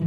Hi,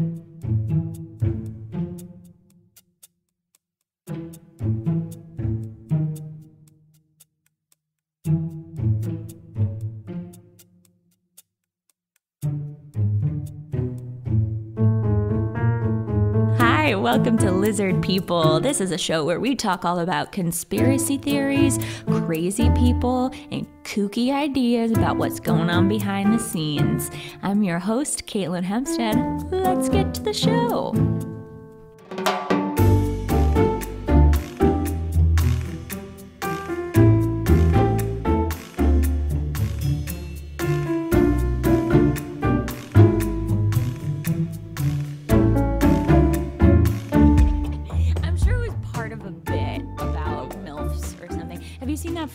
welcome to Lizard People. This is a show where we talk all about conspiracy theories, crazy people, and kooky ideas about what's going on behind the scenes. I'm your host, Katelyn Hempstead. Let's get to the show.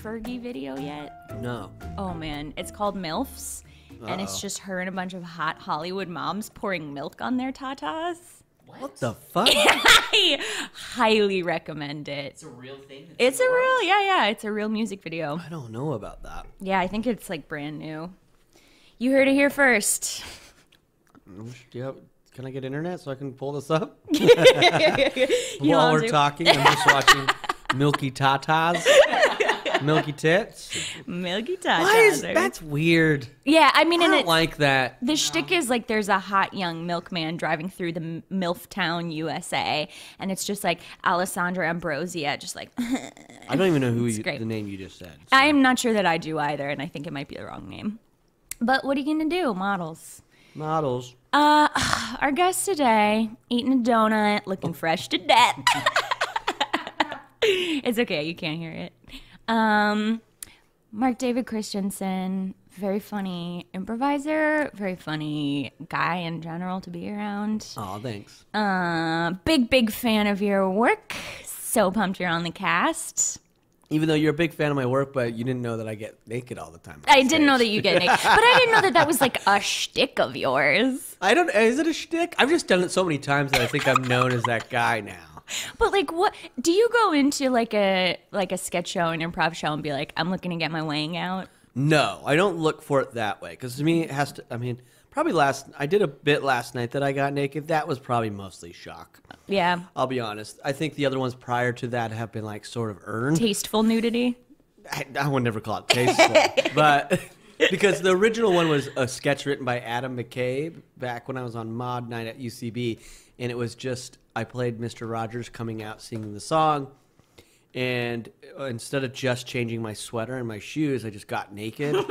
Fergie video yet? No. Oh man, it's called MILFs. And it's just her and a bunch of hot Hollywood moms pouring milk on their tatas. What the fuck? I highly recommend it. It's a real thing. It's a real, yeah, yeah, it's a real music video. I don't know about that. Yeah, I think it's like brand new. You heard it here first. Do you have, can I get internet so I can pull this up? You know, While we're do- talking, I'm just watching Milky Tatas. Milky Tits. Milky tits. Why is that's weird? Yeah, I mean, I and don't like that. The shtick is like there's a hot young milkman driving through the MILF town, USA, and it's just like Alessandra Ambrosio, just like I don't even know who you, the name you just said. I'm not sure that I do either, and I think it might be the wrong name. But what are you gonna do, models? Models. Uh, our guest today, eating a donut, looking fresh to death. it's okay, you can't hear it. Um, Mark David Christenson, very funny improviser, very funny guy in general to be around. Oh, thanks. Uh, big, big fan of your work. So pumped you're on the cast. Even though you're a big fan of my work, but you didn't know that I get naked all the time. I didn't know that you get naked, but I didn't know that that was like a shtick of yours. I don't. Is it a shtick? I've just done it so many times that I think I'm known as that guy now. But like, what do you go into like a like a sketch show, an improv show, and be like, I'm looking to get my weighing out? No, I don't look for it that way. Because to me, it has to. I mean, probably last. I did a bit last night that I got naked. That was probably mostly shock. Yeah, I'll be honest. I think the other ones prior to that have been like sort of earned. tasteful nudity. I, I would never call it tasteful, but because the original one was a sketch written by Adam McCabe back when I was on Maude Night at UCB, and it was just I played Mr. Rogers coming out singing the song, and instead of just changing my sweater and my shoes, I just got naked.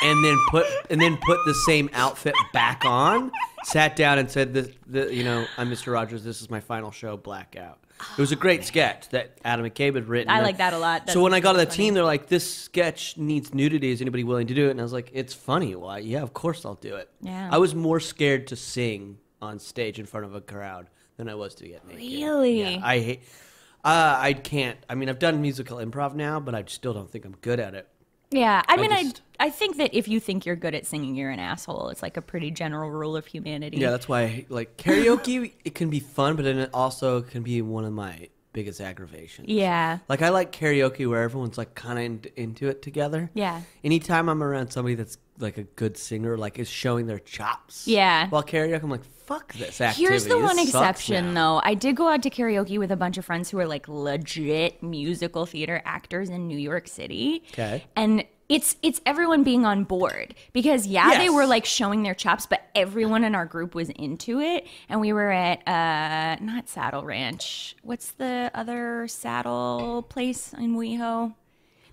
And then put and then put the same outfit back on. Sat down and said, "The, the you know I'm Mr. Rogers. This is my final show. Blackout." It was a great oh, sketch that Adam McCabe had written. I like that a lot. That's- so when I got to the that's team, they're like, "This sketch needs nudity. Is anybody willing to do it?" And I was like, "It's funny. Why? Yeah, of course I'll do it." Yeah. I was more scared to sing on stage in front of a crowd than I was to get naked. Really? Yeah, I hate. Uh, I can't. I mean, I've done musical improv now, but I still don't think I'm good at it. Yeah, I mean, I, just- I think that if you think you're good at singing, you're an asshole. It's like a pretty general rule of humanity. Yeah, that's why like karaoke. it can be fun, but then it also can be one of my biggest aggravations. yeah, Like I like karaoke where everyone's like kind of in, into it together. Yeah. Anytime I'm around somebody that's like a good singer, like is showing their chops. Yeah. While karaoke, I'm like, fuck this activity. Here's the This one exception, now. though. I did go out to karaoke with a bunch of friends who are like legit musical theater actors in New York City. Okay. And it's it's everyone being on board because yeah, they were like showing their chops, but everyone in our group was into it. And we were at uh not Saddle Ranch. What's the other saddle place in WeHo?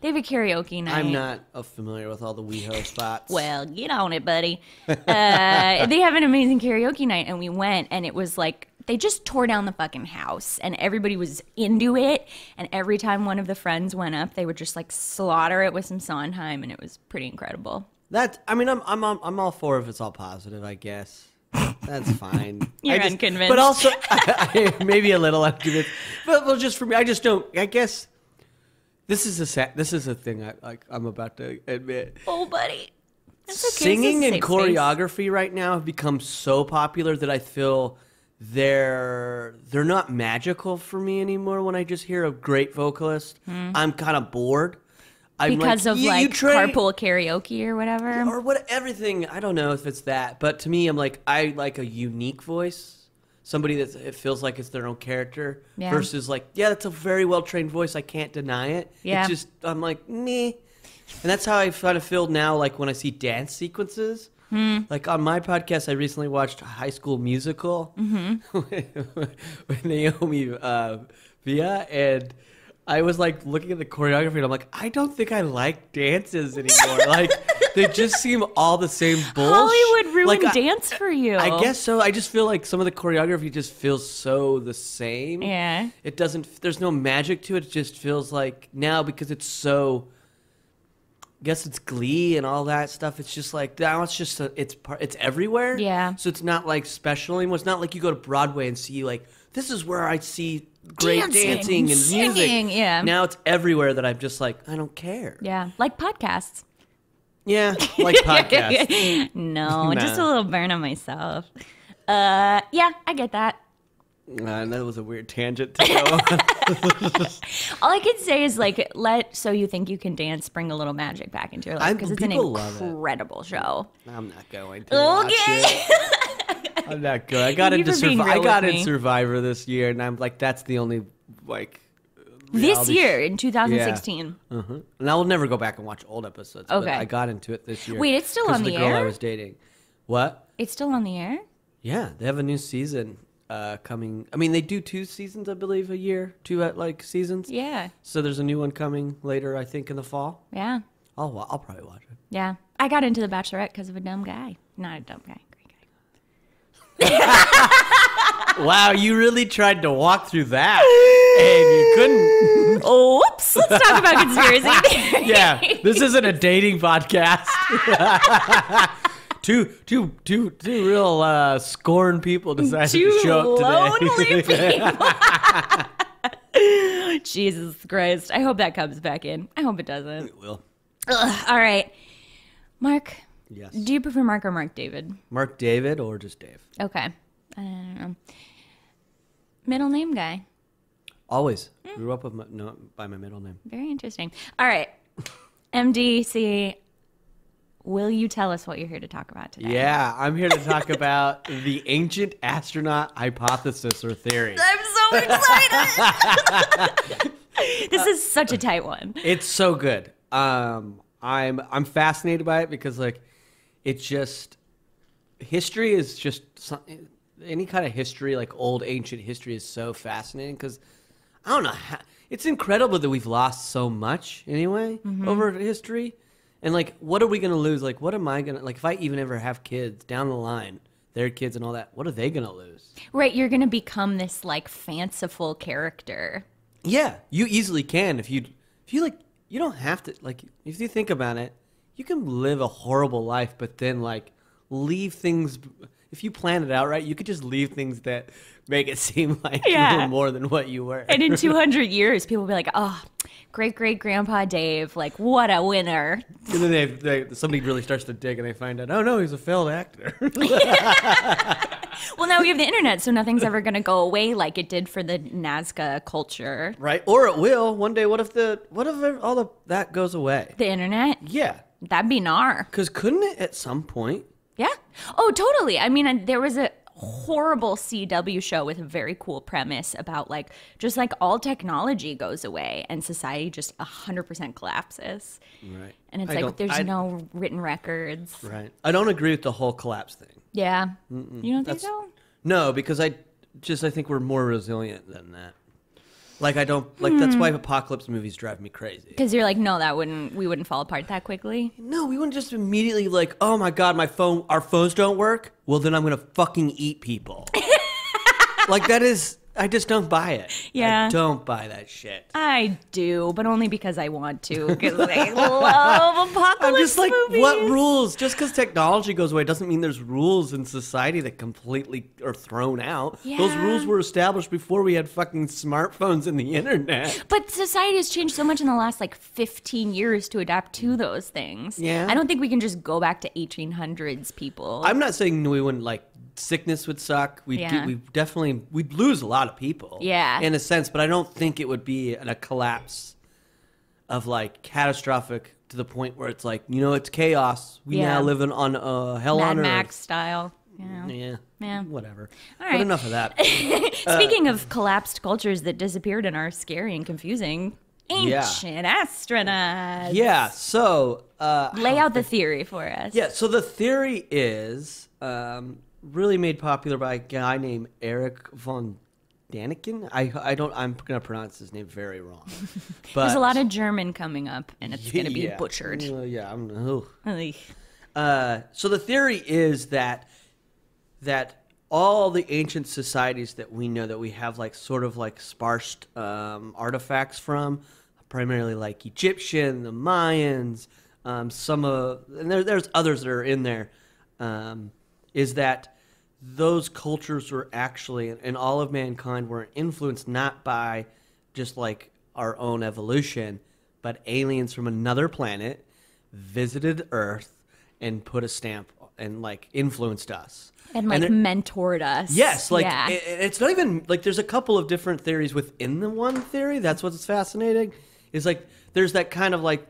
They have a karaoke night. I'm not familiar with all the WeHo spots. Well, get on it, buddy. Uh, they have an amazing karaoke night, and we went, and it was like they just tore down the fucking house, and everybody was into it. And every time one of the friends went up, they would just like slaughter it with some Sondheim, and it was pretty incredible. That I mean, I'm I'm I'm all for if it's all positive. I guess that's fine. You're I just, unconvinced. but also maybe a little unconvinced. But well, just for me, I just don't. I guess this is a sa- this is a thing I like. I'm about to admit. Oh, buddy. Okay. Singing and safe space. choreography right now have become so popular that I feel they're they're not magical for me anymore. When I just hear a great vocalist, Hmm. I'm kind of bored. I'm because like, of "You- like train- carpool karaoke or whatever. or what everything i don't know if it's that but to me i'm like i like a unique voice somebody that it feels like it's their own character Yeah. versus like yeah that's a very well trained voice i can't deny it Yeah. it's just i'm like me and that's how i kind of feel now like when i see dance sequences Hmm. like on my podcast i recently watched high school musical Mm-hmm. with naomi uh, via and I was like looking at the choreography and I'm like, I don't think I like dances anymore. like they just seem all the same bullshit. Hollywood ruined like, I- dance for you. I guess so. I just feel like some of the choreography just feels so the same. Yeah. It doesn't. There's no magic to it. It just feels like now because it's so. I guess it's Glee and all that stuff. It's just like now it's just a, it's part. It's everywhere. Yeah. So it's not like special anymore. It's not like you go to Broadway and see like this is where I see great Dancing, dancing, and music. singing, yeah. Now it's everywhere that I'm just like I don't care. Yeah, like podcasts. Yeah. Like podcasts. no, just a little burn on myself. Uh, yeah, I get that. Uh, that was a weird tangent to go on. All I can say is like, let "So You Think You Can Dance" bring a little magic back into your life because it's an love it. incredible show. I'm not going to. Okay. I'm not good. I got Thank into for I got in. Survivor this year, and I'm like, that's the only like. This year in 2016. Uh-huh. And I will never go back and watch old episodes. but Okay. I got into it this year. Wait, it's still on the the girl I was dating. What? It's still on the air. Yeah, they have a new season uh, coming. I mean, they do two seasons, I believe, a year. Two at like seasons. Yeah, So there's a new one coming later, I think, in the fall. yeah, I'll wa- I'll probably watch it. yeah. I got into The Bachelorette because of a dumb guy. Not a dumb guy, great guy. Wow, you really tried to walk through that, and you couldn't. Oh, whoops! Let's talk about conspiracy. yeah, this isn't a dating podcast. Two, two, two, two real uh, scorn people decided Two to show up today. lonely people. Jesus Christ! I hope that comes back in. I hope it doesn't. It will. Ugh, all right, Mark. Yes. Do you prefer Mark or Mark David? Mark David or just Dave? Okay. I don't know. Middle name guy. Always grew up with my, no, by my middle name. Very interesting. All right. MDC, will you tell us what you're here to talk about today? Yeah, I'm here to talk about the ancient astronaut hypothesis or theory. I'm so excited. this is such a tight one. It's so good. Um, I'm I'm fascinated by it because like, it's just history is just some, any kind of history like old ancient history is so fascinating because I don't know how, it's incredible that we've lost so much anyway over history and like what are we gonna lose like what am I gonna like if I even ever have kids down the line their kids and all that what are they gonna lose Right, you're going to become this like fanciful character. Yeah, you easily can if you if you like you don't have to like if you think about it, you can live a horrible life but then like leave things if you plan it out right, you could just leave things that make it seem like Yeah. you're more than what you were. And in 200 years, people will be like, oh, great great grandpa Dave, like, what a winner. And then they, they somebody really starts to dig and they find out, oh no, he's a failed actor. Well, now we have the internet, so nothing's ever going to go away like it did for the Nazca culture. right? Or it will one day. What if the what if all of that goes away? The internet? Yeah, That'd be gnar. because couldn't it at some point? Yeah. Oh, totally. I mean, there was a horrible CW show with a very cool premise about like just like all technology goes away and society just 100% collapses. Right. And it's I like there's I- no written records. Right. I don't agree with the whole collapse thing. Yeah. You don't think That's- so? No, because I just I think we're more resilient than that. Like I don't like that's Hmm. why apocalypse movies drive me crazy. Because you're like, no, that wouldn't, we wouldn't fall apart that quickly. No, we wouldn't just immediately like, oh my god, my phone, our phones don't work. Well, then I'm gonna fucking eat people. like that is, I just don't buy it. Yeah. I don't buy that shit. I do, but only because I want to. Because I love apocalypse I'm just like, movies. what rules? Just because technology goes away doesn't mean there's rules in society that completely are thrown out. Yeah. Those rules were established before we had fucking smartphones and the internet. But society has changed so much in the last like 15 years to adapt to those things. Yeah. I don't think we can just go back to 1800s people. I'm not saying we wouldn't like sickness would suck. We Yeah. we definitely we'd lose a lot of people. Yeah. in a sense, but I don't think it would be a collapse. of like catastrophic to the point where it's like you know it's chaos. We Yeah. now live in on uh, hell Mad on Max earth. style. Yeah. Yeah, Yeah. whatever. All But enough of that. Speaking of collapsed cultures that disappeared and are scary and confusing, Yeah. ancient astronauts. yeah. So uh, Lay out the theory for us. Yeah, so the theory is um, really made popular by a guy named Eric von Daniken. I I don't I'm gonna pronounce his name very wrong. But There's a lot of German coming up, and it's going to be butchered. Uh, yeah, I'm. Uh, so the theory is that that all the ancient societies that we know that we have like sort of like sparse um, artifacts from, primarily like Egyptian, the Mayans, um, some of and there, there's others that are in there, um, is that those cultures were actually and all of mankind were influenced not by just like our own evolution, but aliens from another planet visited Earth and put a stamp and like influenced us. And like it- mentored us. Yes, like yeah. it, it's not even like there's a couple of different theories within the one theory. That's what's fascinating. Is like there's that kind of like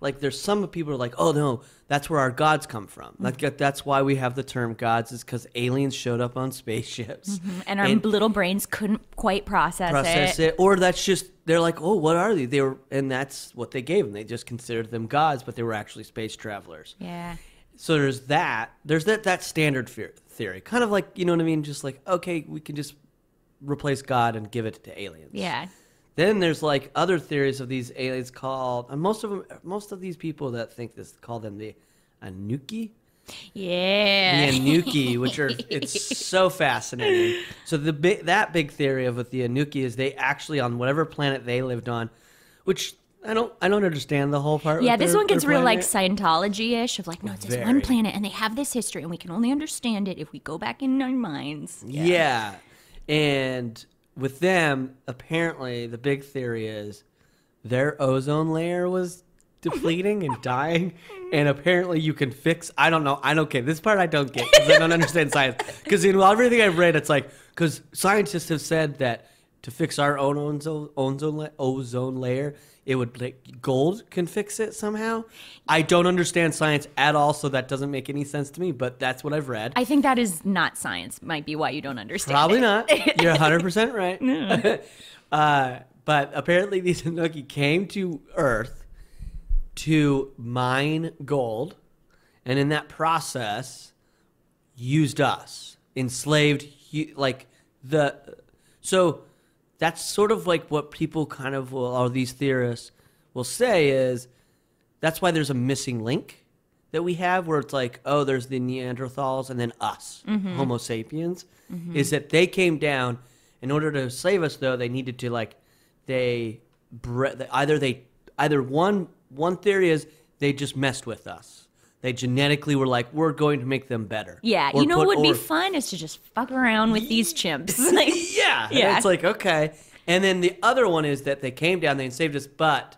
like there's some people are like, oh no, that's where our gods come from. Like that's why we have the term gods is because aliens showed up on spaceships mm-hmm. and our little brains couldn't quite process, process it. it. or that's just they're like, oh, what are they? They were, and that's what they gave them. They just considered them gods, but they were actually space travelers. Yeah. So there's that. There's that that standard fear, theory, kind of like you know what I mean. Just like okay, we can just replace God and give it to aliens. Yeah. Then there's like other theories of these aliens called, and most of them, most of these people that think this call them the Anuki. Yeah. The Anuki, which are it's so fascinating. So the big that big theory of with the Anuki is they actually on whatever planet they lived on, which I don't I don't understand the whole part. Yeah, this their- one gets real like. Scientology-ish of like, no, it's this Very. one planet and they have this history and we can only understand it if we go back in our minds. Yeah. And with them, apparently, the big theory is their ozone layer was depleting and dying. And apparently, you can fix. I don't know. I don't get this part. I don't get because I don't understand science. Because in everything I've read, it's like because scientists have said that to fix our own ozone ozone, ozone layer, it would like gold can fix it somehow. I don't understand science at all, so that doesn't make any sense to me. But that's what I've read. I think that is not science. Might be why you don't understand. Probably it. not. You're 100% right. uh, but apparently, these Anunnaki came to Earth to mine gold, and in that process, used us, enslaved, like the. So that's sort of like what people kind of will, or these theorists will say is that's why there's a missing link that we have where it's like, oh, there's the Neanderthals and then us, mm-hmm. Homo sapiens, mm-hmm. is that they came down in order to save us. Though they needed to like, they either they either one one theory is they just messed with us. They genetically were like, we're going to make them better. Yeah, Or you know put- what would be fun is to just fuck around with these chimps. like, yeah. And Yeah. it's like, okay. And then the other one is that they came down, they saved us, but,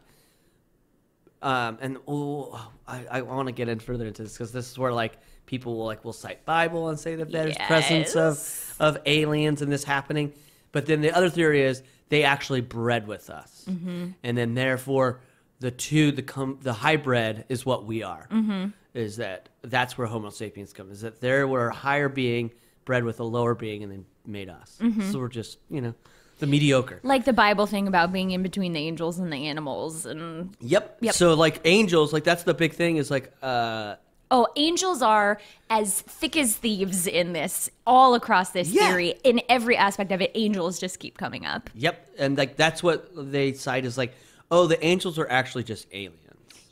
um, and oh, I, I want to get in further into this because this is where like people will like will cite Bible and say that there's presence of of aliens and this happening, but then the other theory is they actually bred with us, Mm-hmm. and then therefore the two the com- the hybrid is what we are. Mm-hmm. Is that that's where Homo sapiens come? Is that there were a higher being bred with a lower being and then made us? Mm-hmm. So we're just you know the mediocre. like the Bible thing about being in between the angels and the animals, and Yep. Yep. So like angels, like that's the big thing. Is like uh oh, angels are as thick as thieves in this, all across this Yeah. theory. In every aspect of it, angels just keep coming up. yep, and like that's what they cite is like oh the angels are actually just aliens.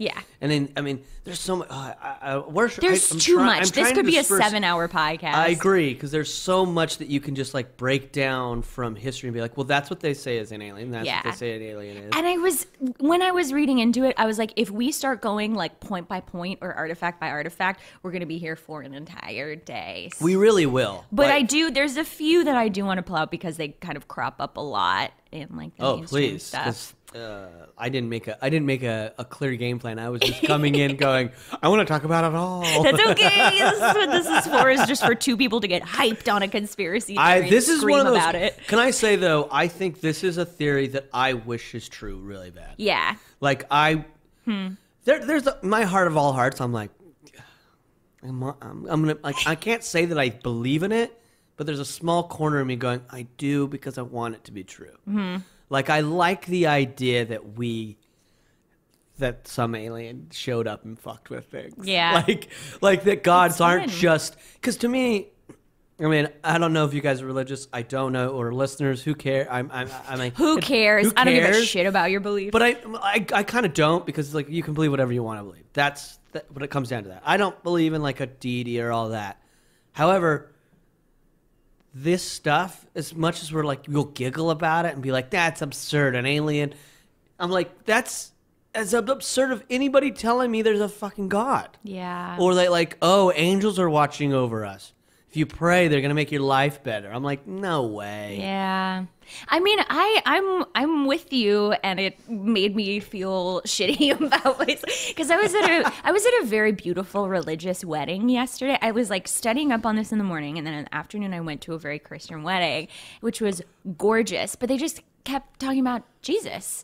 Yeah. And then I mean there's so much. Uh, I, I, There's I, too try- much. I'm this could be a seven hour podcast. I agree because there's so much that you can just like break down from history and be like, well, that's what they say is an alien. That's Yeah. what they say an alien is. And I was when I was reading into it, I was like, if we start going like point by point or artifact by artifact, we're gonna be here for an entire day. we really will. but Like- I do. There's a few that I do want to pull out because they kind of crop up a lot in like the Oh, please, stuff. Uh, I didn't make a I didn't make a, a clear game plan. I was just coming in going, I want to talk about it all. That's okay. this is what this is for. Is just for two people to get hyped on a conspiracy. theory I this is one of those. about it. Can I say though? I think this is a theory that I wish is true really bad. Yeah. Like I, Hmm. there, there's a, my heart of all hearts. I'm like, I'm, I'm, I'm gonna like I can't say that I believe in it, but there's a small corner of me going, I do because I want it to be true. Hmm. Like I like the idea that we. That some alien showed up and fucked with things. Yeah. Like, like that gods It's aren't fun. just because to me, I mean, I don't know if you guys are religious. I don't know, or listeners who care. I'm, I'm, I'm mean, Who cares? who I don't give a shit about your beliefs. But I, I, I kind of don't because like you can believe whatever you want to believe. That's that, what it comes down to. That I don't believe in like a deity or all that. However, this stuff, as much as we're like we'll giggle about it and be like that's absurd, an alien. I'm like that's as absurd of anybody telling me there's a fucking god. yeah. Or they like, oh, angels are watching over us. If you pray, they're gonna make your life better. I'm like, no way. Yeah. I mean, I I'm I'm with you and it made me feel shitty about myself cuz I was at a I was at a very beautiful religious wedding yesterday. I was like studying up on this in the morning and then in the afternoon I went to a very Christian wedding, which was gorgeous, but they just kept talking about Jesus.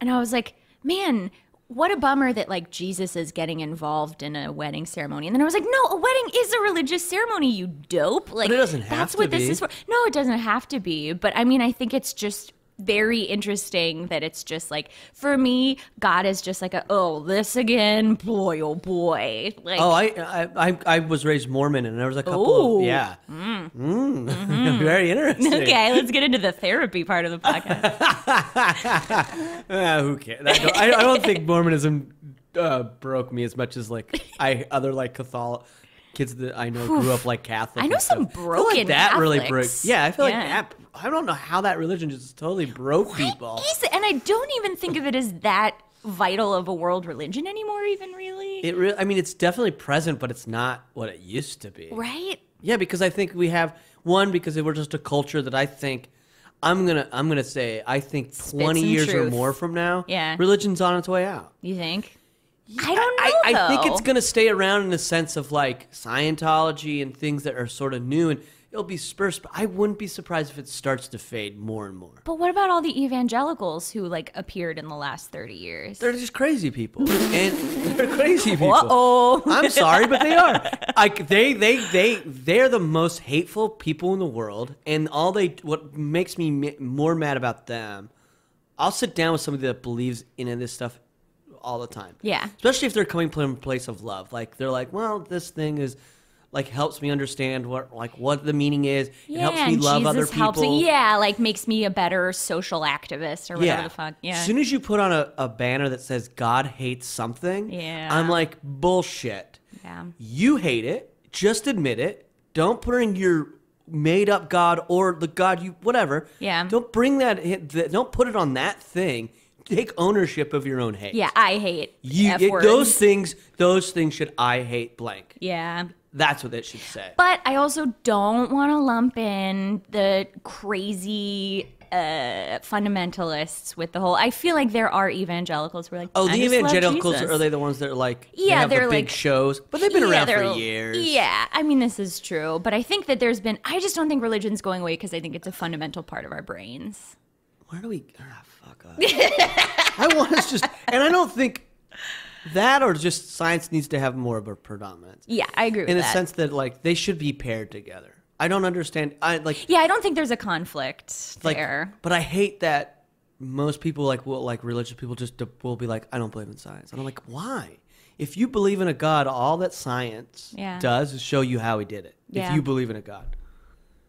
And I was like, "Man, what a bummer that like Jesus is getting involved in a wedding ceremony. And then I was like, no, a wedding is a religious ceremony, you dope. Like it doesn't have that's to what this is for. No, it doesn't have to be. But I mean, I think it's just very interesting that it's just like for me, God is just like a oh this again, boy oh boy. Like Oh, I, I I I was raised Mormon, and there was a couple. Ooh. Of, yeah, mm. very interesting. okay, let's get into the therapy part of the podcast. Ah, who cares? I don't, I, I don't think Mormonism uh, broke me as much as like I other like Catholic kids that I know grew up like Catholic. I know some stuff. I feel broken like that really broke. Catholics. Yeah, I feel Yeah. like that. I don't know how that religion just totally broke people. Is it- and I don't even think of it as that vital of a world religion anymore. Even really, It really. I mean, it's definitely present, but it's not what it used to be. right? Yeah, because I think we have one because we're just a culture that I think I'm gonna I'm gonna say I think twenty some years or more from now, Yeah. religion's on its way out. You think? I don't know. I, I think it's gonna stay around in the sense of like Scientology and things that are sort of new and it'll be dispersed. But I wouldn't be surprised if it starts to fade more and more. But what about all the evangelicals who like appeared in the last thirty years? They're just crazy people, and they're crazy people. Uh-oh. I'm sorry, but they are. Like they, they, they, they're the most hateful people in the world, and all they, what makes me more mad about them, I'll sit down with somebody that believes in this stuff all the time. Yeah. Especially if they're coming from a place of love. Like they're like, well, this thing is. Like helps me understand what like what the meaning is. it helps me love Jesus other people. helps. Yeah, like makes me a better social activist or whatever the fuck. Yeah. As soon as you put on a, a banner that says God hates something, Yeah. I'm like, bullshit. Yeah. You hate it. Just admit it. Don't put in your made up God or the God you whatever. Yeah. Don't bring that. th- Don't put it on that thing. Take ownership of your own hate. yeah, I hate You it- those things. Those things should I hate blank. Yeah. That's what it should say. But I also don't want to lump in the crazy uh, fundamentalists with the whole. I feel like there are evangelicals who are like, Oh, the evangelicals are they the ones that are like they Yeah, have they're the big like- shows, but they've been Yeah, around for years. Yeah, I mean this is true, but I think that there's been. I just don't think religion's going away because I think it's a fundamental part of our brains. Where do we? Ah, fuck off. I want us just, and I don't think that or just science needs to have more of a predominance Yeah, I agree with in the that. sense that like they should be paired together. I don't understand. I like yeah, I don't think there's a conflict like, there. but I hate that most people like will like religious people just will be like, I don't believe in science, and I'm like, why? If you believe in a god, all that science Yeah. does is show you how he did it. Yeah. If you believe in a god,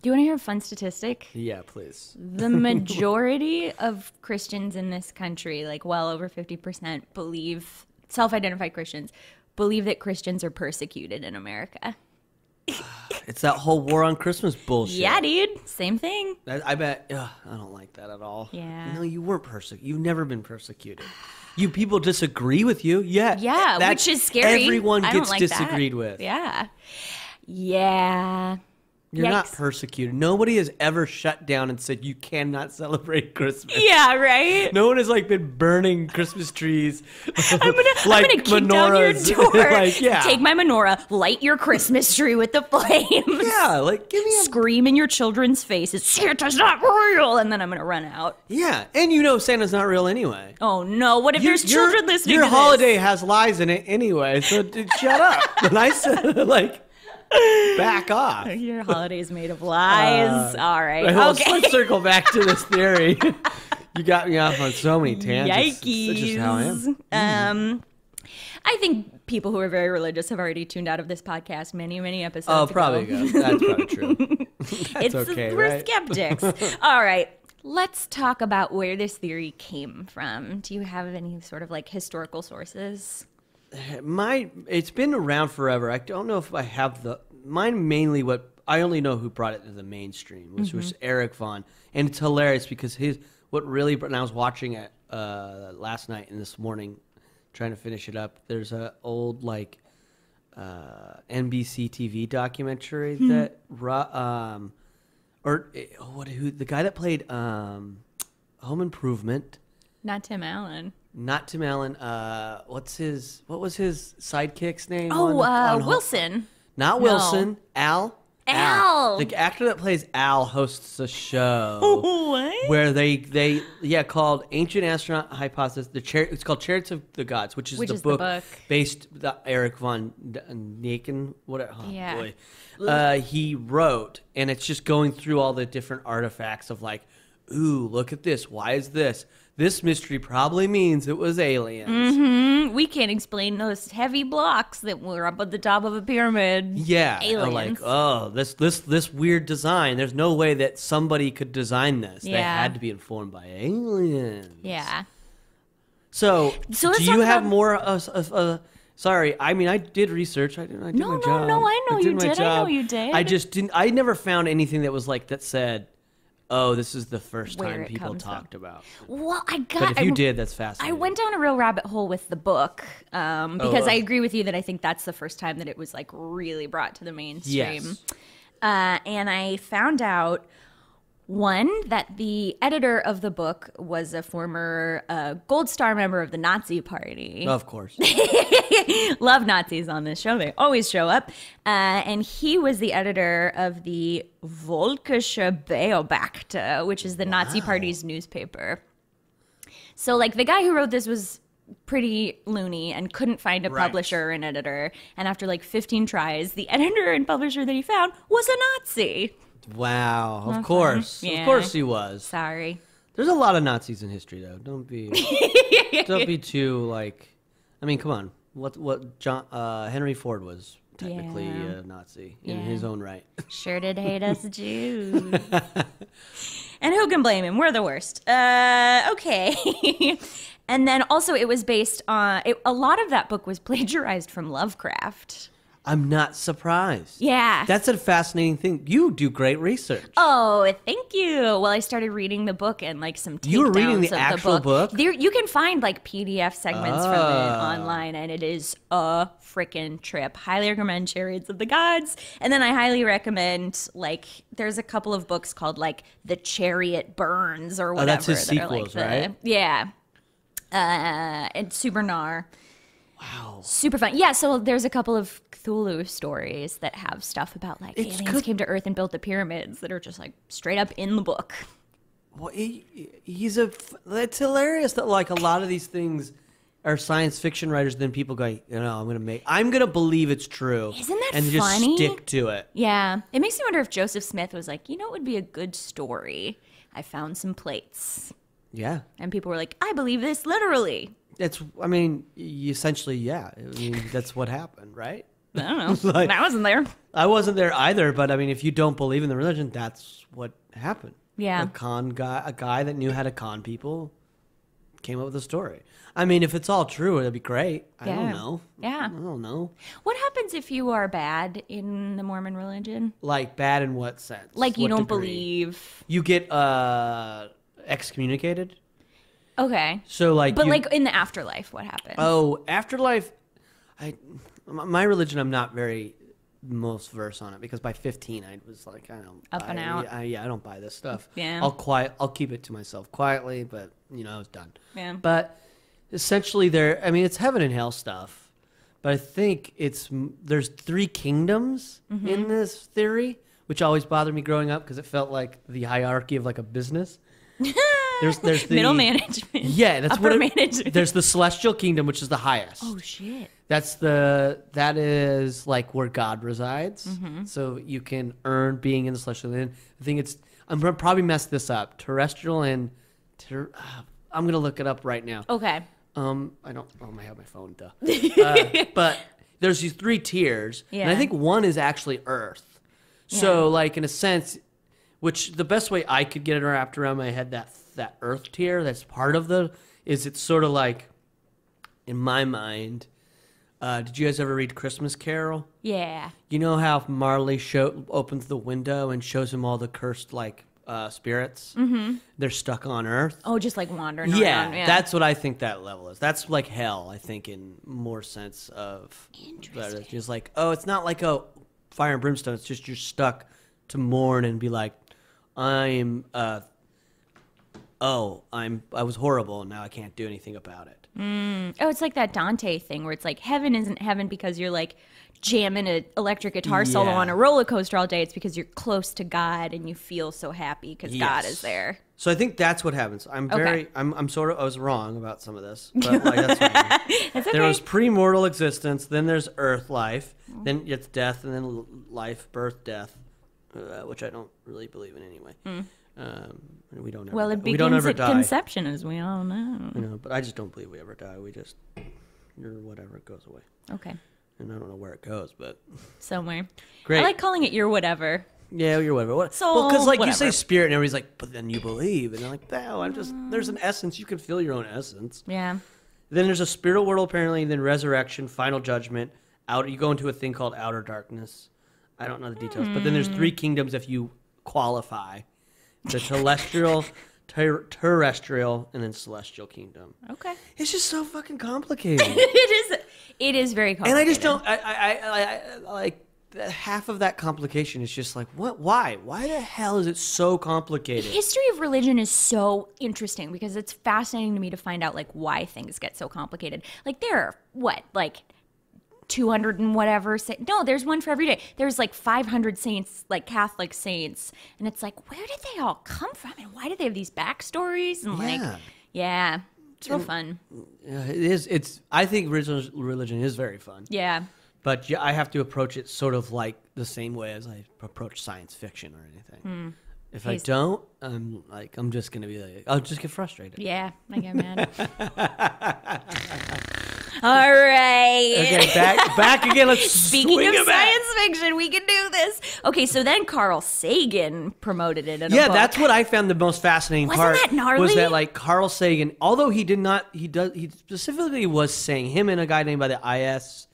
Do you want to hear a fun statistic? yeah, please. The majority of Christians in this country, like well over 50%, believe, self identified Christians, believe that Christians are persecuted in America. It's that whole war on Christmas bullshit. Yeah, dude. Same thing. I, I bet. Ugh, I don't like that at all. Yeah. No, you weren't persecuted. You've never been persecuted. You people disagree with you. Yeah. Yeah, which is scary. Everyone gets like disagreed that. with. Yeah. Yeah. You're not persecuted. Nobody has ever shut down and said you cannot celebrate Christmas. Yeah, right. No one has like been burning Christmas trees. I'm gonna, I'm gonna kick down your door. like, yeah, Take my menorah, light your Christmas tree with the flames. yeah, like give me a Scream in your children's faces, Santa's not real, and then I'm gonna run out. yeah, and you know Santa's not real anyway. Oh no! What if Your- there's children your, listening Your to this? holiday has lies in it anyway, so d- shut up. And I said like, back off. Your holiday's made of lies. All right. Well, okay. Let's circle back to this theory. you got me off on so many tangents. Yikes. That's just how I am. Um, I think people who are very religious have already tuned out of this podcast many, many episodes. Oh, ago. probably. That's probably true. it's okay, we're right? skeptics. All right. Let's talk about where this theory came from. Do you have any sort of like historical sources? My, it's been around forever. I don't know if I have the mine. Mainly, what I only know who brought it to the mainstream, which was Mm-hmm. Eric Vaughn, and it's hilarious because his what really. And I was watching it uh, last night and this morning, trying to finish it up. There's a old like uh, NBC TV documentary Hmm. that um, or eh, oh, what who the guy that played um, Home Improvement. Not Tim Allen. Not Tim Allen. Uh, what's his? What was his sidekick's name? Oh, on- uh, on Wilson. Not No. Wilson. Al. Al. The actor that plays Al hosts a show What? where they they yeah called Ancient Astronaut Hypothesis. The chair it's called Chariots of the Gods, which is, Which the, is the book book. based the Eric von Daniken. What? Oh Yeah. boy. Uh, he wrote, and it's just going through all the different artifacts of like, ooh, look at this. Why is this? This mystery probably means it was aliens. Mm, we can't explain those heavy blocks that were up at the top of a pyramid. Yeah, Aliens. like oh, this this this weird design. There's no way that somebody could design this. They had to be informed by aliens. Yeah. So, So do you have more? Uh, uh, uh, sorry, I mean I did research. I did, I did No, my no, job. no, I know you my did. I know you did. I just didn't. I never found anything that was like that said, "Oh, this is the first time people comes from. talked about." Well, I got. But if you I, did, that's fascinating. I went down a real rabbit hole with the book um, because uh, I agree with you that I think that's the first time that it was like really brought to the mainstream. Yes. Uh, and I found out one that the editor of the book was a former uh, Gold Star member of the Nazi Party. Of course. Love Nazis on this show; they always show up. Uh, and he was the editor of the Volkische Beobachter, which is the Nazi Party's newspaper. So, like, the guy who wrote this was pretty loony and couldn't find a Right. publisher or an editor. And after like 15 tries, the editor and publisher that he found was a Nazi. Wow. Of course. Yeah. Of course he was. Sorry. There's a lot of Nazis in history, though. Don't be, don't be too like. I mean, come on. What what John uh, Henry Ford was technically Yeah. a Nazi in Yeah. his own right. Sure did hate us Jews. and who can blame him? We're the worst. Uh, okay. and then also, it was based on it, a lot of that book was plagiarized from Lovecraft. I'm not surprised. Yeah. That's a fascinating thing. You do great research. Oh, thank you. Well, I started reading the book and like some You were reading the actual book? There, you can find like PDF segments from it Ah. online, and it is a freaking trip. Highly recommend Chariots of the Gods, and then I highly recommend like there's a couple of books called like The Chariot Burns or whatever. Oh, that's his that are, like, sequels, the- right? Yeah. Uh, and Super Nar. Wow. Super fun. Yeah, so there's a couple of Cthulhu stories that have stuff about like It's aliens came to Earth and built the pyramids that are just like straight up in the book. Well, he, he's a. It's hilarious that like a lot of these things are science fiction writers. Then people go, you know, I'm gonna make. I'm gonna believe it's true. Isn't that and funny? just stick to it. Yeah, it makes me wonder if Joseph Smith was like, you know, it would be a good story. I found some plates, Yeah. and people were like, I believe this literally. It's. I mean, essentially, yeah. I mean, that's what happened, right? I don't know. Like- I wasn't there. I wasn't there either, but I mean, if you don't believe in the religion, that's what happened. Yeah. a con guy, a guy that knew how to con people, came up with a story. I mean, if it's all true, it'd be great. I don't know. Yeah. I don't know. What happens if you are bad in the Mormon religion? Like bad in what sense? Like you What don't degree? believe. You get uh excommunicated. Okay. So like, But you- like in the afterlife, what happens? oh, afterlife. I, my religion, I'm not very most verse on it because by 15 I was like, I don't Up buy, and out. I, yeah, I don't buy this stuff. Yeah. I'll quiet. I'll keep it to myself quietly, but you know, I was done. Yeah. But essentially, there. I mean, it's heaven and hell stuff, but I think it's there's three kingdoms Mm-hmm. in this theory, which always bothered me growing up because it felt like the hierarchy of like a business. There's there's the Middle management. Yeah, that's upper what it, management. There's the celestial kingdom, which is the highest. oh shit. That's the that is like where God resides. Mm-hmm. So you can earn being in the celestial. And I think it's I'm probably mess this up. Terrestrial and ter, uh, I'm gonna look it up right now. Okay. Um, I don't. Oh, I have my phone. Duh. Uh, but there's these three tiers, and I think one is actually Earth. So, like in a sense, which the best way I could get it wrapped around my head that that Earth tier that's part of the is it's sort of like in my mind. Uh, did you guys ever read Christmas Carol? Yeah. You know how Marley show, opens the window and shows him all the cursed like uh, spirits. Mm-hmm. They're stuck on Earth. Oh, just like wandering Yeah, around. Yeah. that's what I think that level is. That's like hell. I think in more sense of Interesting. it's just like oh, it's not like a fire and brimstone. It's just you're stuck to mourn and be like, I'm uh, oh, I'm I was horrible and now I can't do anything about it. Oh, it's like that Dante thing where it's like heaven isn't heaven because you're like jamming an electric guitar solo on a roller coaster all day. It's because you're close to God and you feel so happy because God is there. So I think that's what happens. I'm Okay. very, I'm, I'm sort of, I was wrong about some of this, but like that's fine. That's okay. There was pre-mortal existence, then there's Earth life, then it's death, and then life, birth, death, uh, which I don't really believe in anyway. Um, and we don't. Ever, well, it we don't begins at die. conception, as we all know. You know, but I just don't believe we ever die. We just, or whatever, it goes away, Okay, and I don't know where it goes, but somewhere. great. I like calling it your whatever. Yeah, you're whatever. What, So, well, because like you say spirit, and everybody's like, but then you believe, and they're like, no, I'm just. Mm. There's an essence. You can feel your own essence. Yeah. Then there's a spiritual world apparently, and then resurrection, final judgment. Out you go into a thing called outer darkness. I don't know the details, but then there's three mm. kingdoms if you qualify: the celestial, ter- terrestrial, and then celestial kingdom. Okay. It's just so fucking complicated, it is. It is very complicated. and. I just don't. I, I, I, I, I like half of that complication is just like what? Why? Why the hell is it so complicated? The history of religion is so interesting because it's fascinating to me to find out like why things get so complicated. Like there are what like 200 and whatever sa- no there's one for every day there's like 500 saints like catholic saints and it's like where did they all come from and why do they have these backstories and like Yeah. yeah it's real fun Yeah, it is. It's. I think religion, religion is very fun. yeah But yeah, I have to approach it sort of like the same way as I approach science fiction or anything. Hmm. If I don't, I'm like I'm just gonna be like I'll just get frustrated. yeah i get mad all right Okay, back back again. Let's Speaking swing of it back. science fiction, we can do this. Okay, so then Carl Sagan promoted it in a Yeah, that's what I found the most fascinating Wasn't part. that gnarly? Was that like Carl Sagan? Although he did not, he does. He specifically was saying him and a guy named by the I.S.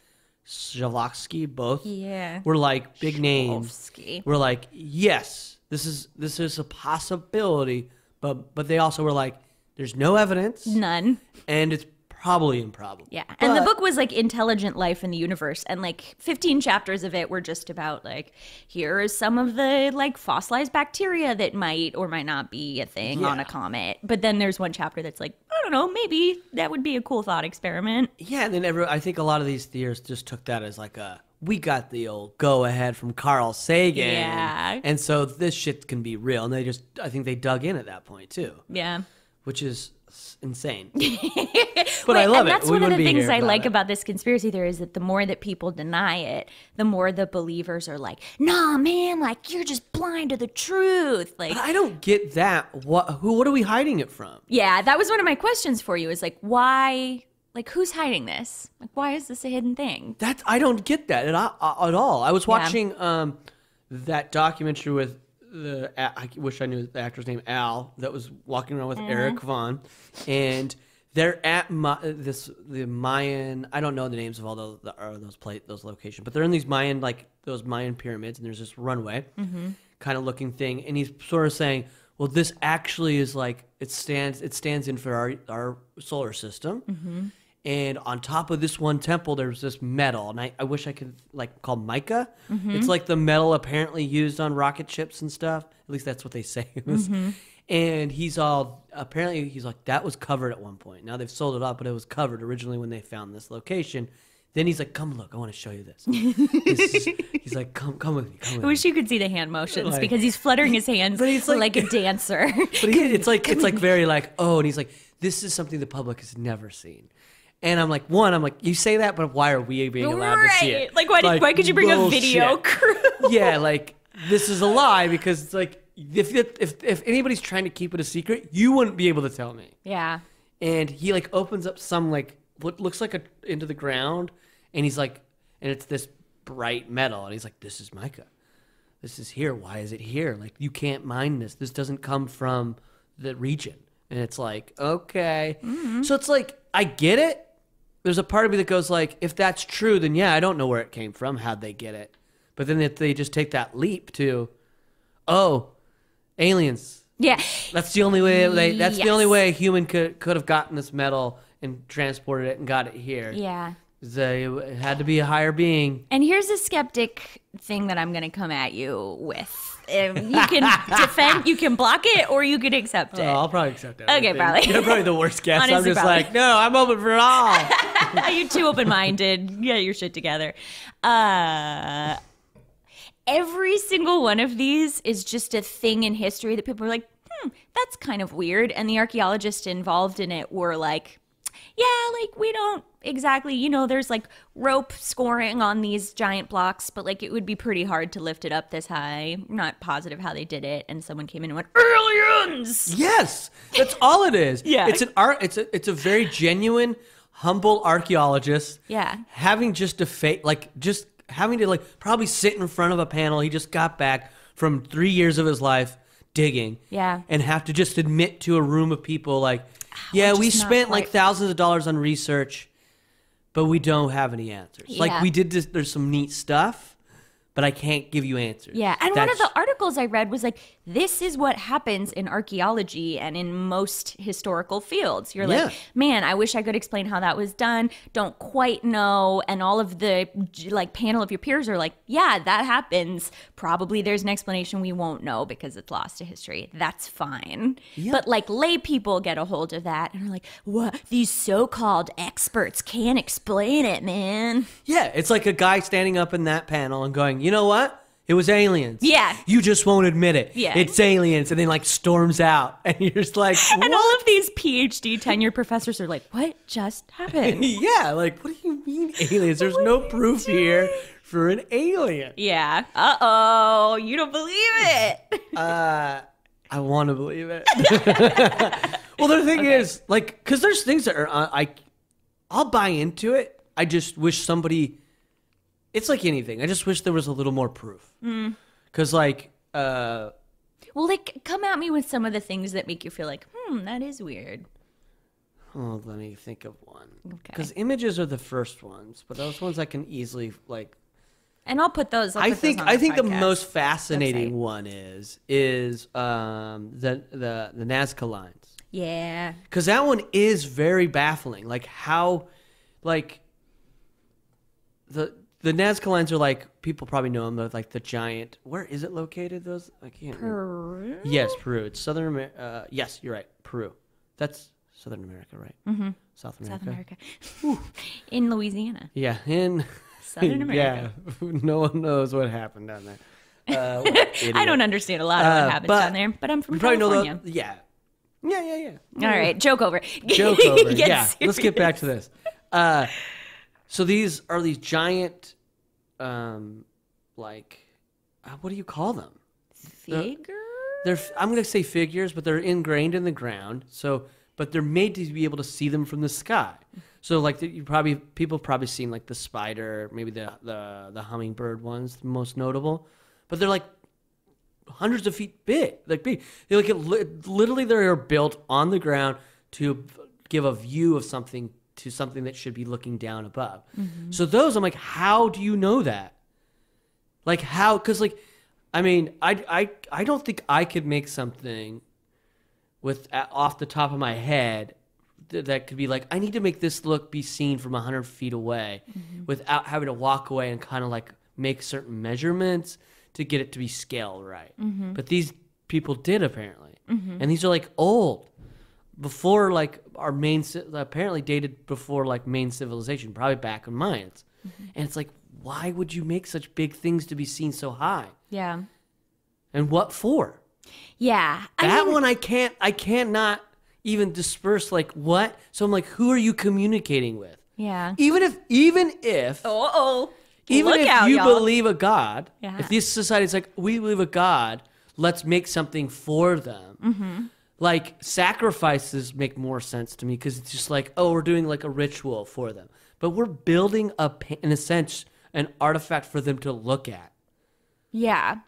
Shavatsky both Yeah. were like big names. Shklovsky. We're like, yes, this is this is a possibility, but but they also were like, there's no evidence, None. and it's probably improbable. Yeah. And the book was like Intelligent Life in the Universe. And like 15 chapters of it were just about like, here is some of the like fossilized bacteria that might or might not be a thing on a comet. But then there's one chapter that's like, I don't know, maybe that would be a cool thought experiment. Yeah, and then every, I think a lot of these theorists just took that as like a we got the old go ahead from Carl Sagan. Yeah. And so this shit can be real. And they just I think they dug in at that point too, Yeah. which is insane. but Wait, I love and it. that's We one of the things I like it. about this conspiracy theory is that the more that people deny it, the more the believers are like, "Nah, man, like you're just blind to the truth." Like, But I don't get that. What who what are we hiding it from? yeah, that was one of my questions for you. Is like, why? Like, who's hiding this? Like, why is this a hidden thing? That's I don't get that at, all- at all. I was watching um, that documentary with the I wish I knew the actor's name Al that was walking around with mm-hmm. Eric Vaughn, and they're at Ma- this the Mayan. I don't know the names of all uh, those the, or those plate those locations, but they're in these Mayan like those Mayan pyramids, and there's this runway mm-hmm. kind of looking thing, and he's sort of saying. Well, this actually is like it stands. It stands in for our our solar system, mm-hmm. And on top of this one temple, there was this metal, and I, I wish I could like call mica. Mm-hmm. It's like the metal apparently used on rocket ships and stuff. At least that's what they say. Mm-hmm. And he's all apparently he's like that was covered at one point. Now they've sold it off, but it was covered originally when they found this location. Then he's like, "Come look, I want to show you this." Is- he's like, "Come, come with me, come with I me." wish you could see the hand motions Like- because he's fluttering his hands he's like- like, a dancer. But he, it's like it's like very like oh, and he's like, "This is something the public has never seen." And I'm like, one, I'm like, you say that, but why are we being allowed to see it? Like, why, did, why could you bring a video crew? yeah, like this is a lie because it's like if if if anybody's trying to keep it a secret, you wouldn't be able to tell me. yeah. And he like opens up some like what looks like a into the ground, and he's like, and it's this bright metal, and he's like, this is mica. This is here. Why is it here? Like you can't mine this. This doesn't come from the region. And it's like, okay. Mm-hmm. So it's like I get it. There's a part of me that goes like, if that's true, then yeah, I don't know where it came from, how'd they get it. But then if they just take that leap to, oh, aliens. Yeah. That's the only way. They, that's the only way a human could could have gotten this metal and transported it and got it here. Yeah. They it had to be a higher being. And here's a skeptic thing that I'm going to come at you with. Um, you can defend, you can block it, or you can accept it. Oh. I'll probably accept it. Okay, probably. You're probably the worst guest. I'm just probably. like, no, I'm open for it all. You're too open minded. Get your shit together. Uh, every single one of these is just a thing in history that people are like, hmm, that's kind of weird. And the archaeologists involved in it were like, yeah, like we don't exactly, you know, there's like rope scoring on these giant blocks, but like it would be pretty hard to lift it up this high. I'm not positive how they did it. And someone came in and went, aliens! yes, that's all it is. Yeah. it's an art. It's a it's a very genuine, humble archaeologist. Yeah. having just a fa- like just having to like probably sit in front of a panel. He just got back from three years of his life digging. Yeah. and have to just admit to a room of people like, yeah, we're we spent like thousands of dollars on research, but we don't have any answers. Yeah. Like we did this. There's some neat stuff, but I can't give you answers. Yeah, and one of the articles I read was like, this is what happens in archaeology and in most historical fields. You're Yeah. like, man, I wish I could explain how that was done. Don't quite know. And all of the like panel of your peers are like, yeah, that happens. Probably there's an explanation we won't know because it's lost to history. That's fine. Yeah. But like lay people get a hold of that and are like, what? These so-called experts can't explain it, man. Yeah, it's like a guy standing up in that panel and going, you know what? It was aliens. Yeah. You just won't admit it. Yeah. It's aliens. And then like storms out. And you're just like, And all of these PhD tenured professors are like, what just happened? yeah, like what do you mean aliens? There's no proof here for an alien. yeah. Uh oh. You don't believe it. Uh, I want to believe it. well, the thing is, like, because there's things that are uh, I, I'll buy into it. I just wish somebody. It's like anything. I just wish there was a little more proof. Because, like, uh, well, like, come at me with some of the things that make you feel like, hmm, that is weird. oh, let me think of one. Okay. Because images are the first ones, but those ones I can easily like. And I'll put those. I'll I put those think on I think the most fascinating website. one is is um, the the the Nazca lines. Yeah. because that one is very baffling. Like how, like the the Nazca lines are like people probably know them. They're like the giant. Where is it located? Those I can't. remember. Peru? Yes, Peru. It's Southern America. Uh, yes, you're right. Peru. That's Southern America, right? Mm-hmm. South America. South America. In Louisiana. Yeah, in Southern America. yeah, no one knows what happened down there. Uh, I don't understand a lot of Uh, what happens but down there, but I'm from probably California. know the yeah, yeah, yeah, yeah. All right, joke over. joke over. Yeah, let's get back to this. Uh, so these are these giant, um, like, uh, what do you call them? Figure? They're I'm gonna say figures, but they're ingrained in the ground. So, but they're made to be able to see them from the sky. So, like, you probably people have probably seen like the spider, maybe the the the hummingbird ones, the most notable. But they're like hundreds of feet big, like big. They like it, literally they are built on the ground to give a view of something to something that should be looking down above. Mm-hmm. So those, I'm like, how do you know that? Like how? Because like, I mean, I I I don't think I could make something with uh, off the top of my head th- that could be like, I need to make this look be seen from hundred feet away, mm-hmm. without having to walk away and kind of like make certain measurements to get it to be scaled right. Mm-hmm. But these people did apparently, and these are like old before like our main apparently dated before like main civilization probably back in mayans and it's like why would you make such big things to be seen so high Yeah. and what for Yeah. I that mean, one i can't i can't not even disperse like what so i'm like who are you communicating with Yeah. even if even if Oh, oh. even Look if out, you y'all. believe a god Yeah. if this society is like we believe a god let's make something for them Mm-hmm. Like sacrifices make more sense to me because it's just like oh we're doing like a ritual for them but we're building a in a sense an artifact for them to look at Yeah.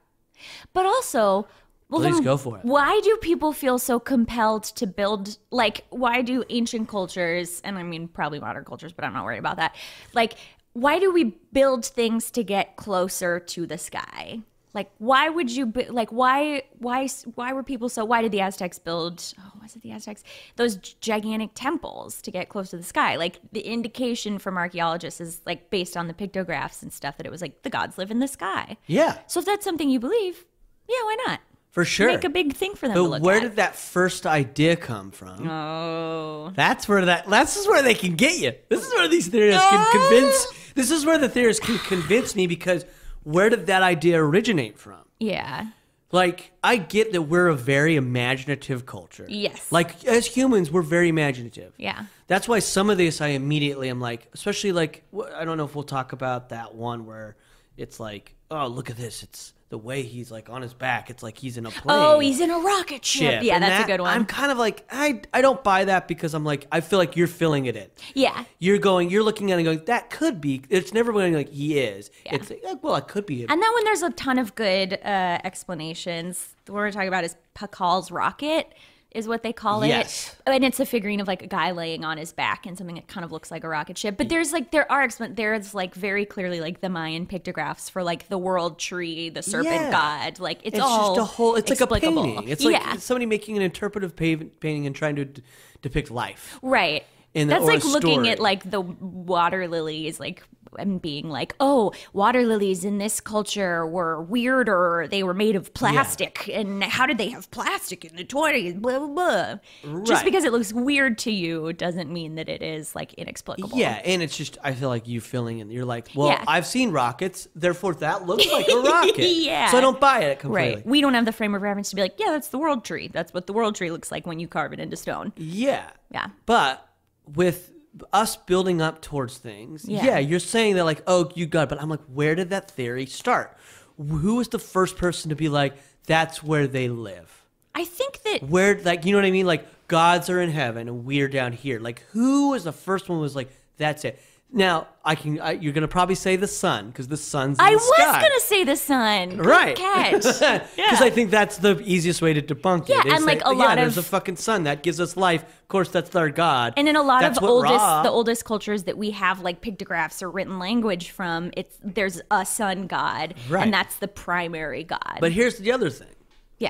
But also, well, Please then go for it. Why do people feel so compelled to build, like, why do ancient cultures, and I mean, probably modern cultures, but I'm not worried about that. Like, why do we build things to get closer to the sky? Like, why would you, bu- like, why, why, why were people so, why did the Aztecs build, oh, was it the Aztecs? Those gigantic temples to get close to the sky. Like, the indication from archaeologists is, like, based on the pictographs and stuff that it was like the gods live in the sky. yeah So if that's something you believe, yeah, why not? for sure Make a big thing for them to but where at. did that first idea come from oh, That's where that. This is where they can get you. This is where these theorists can convince. This is where the theorists can convince me because where did that idea originate from? yeah, Like I get that we're a very imaginative culture. Yes. Like as humans, we're very imaginative. yeah, That's why some of this I immediately am like, especially like I don't know if we'll talk about that one where it's like, oh look at this, it's the way he's like on his back. It's like he's in a plane. Oh, he's in a rocket ship. ship. Yeah, And that's that- a good one. I'm kind of like I I don't buy that because I'm like I feel like you're filling it in. yeah, You're going, you're looking at it and going, that could be. It's never going like he is. Yeah. It's like, well, it could be. and then when there's a ton of good uh, explanations, the one we're talking about is Pakal's rocket. Is what they call it, Yes. and it's a figurine of like a guy laying on his back and something that kind of looks like a rocket ship. But there's like there are there's like very clearly like the Mayan pictographs for like the world tree, the serpent Yeah. god. Like it's, it's all just a whole. It's like a painting. It's like yeah, somebody making an interpretive painting and trying to d- depict life. Right. the- That's like looking at like the water lilies, like and being like, oh, water lilies in this culture were weirder. They were made of plastic, and how did they have plastic in the twenties? Blah blah blah. Just because it looks weird to you doesn't mean that it is like inexplicable. Yeah, and it's just I feel like you filling in. You're like, well, Yeah. I've seen rockets, therefore that looks like a rocket. Yeah. So I don't buy it completely. Right. We don't have the frame of reference to be like, yeah, that's the world tree. That's what the world tree looks like when you carve it into stone. Yeah. Yeah. But with us building up towards things, Yeah. yeah, you're saying that like, oh, you got, it. but I'm like, where did that theory start? Who was the first person to be like, that's where they live? I think that Where, like, you know what I mean? Like, gods are in heaven and we're down here. Like, who was the first one? who Was like, that's it. Now, I can. I, you're gonna probably say the sun because the sun's. In I the was gonna say the sun. Good Right. catch. Because I think that's the easiest way to debunk it. Yeah, and, say, like, a lot yeah, lot there's a fucking sun that gives us life. Of course, that's our god. And in a lot That's of oldest, Ra- the oldest cultures that we have like pictographs or written language from, it's there's a sun god, Right. and that's the primary god. But here's the other thing. yeah,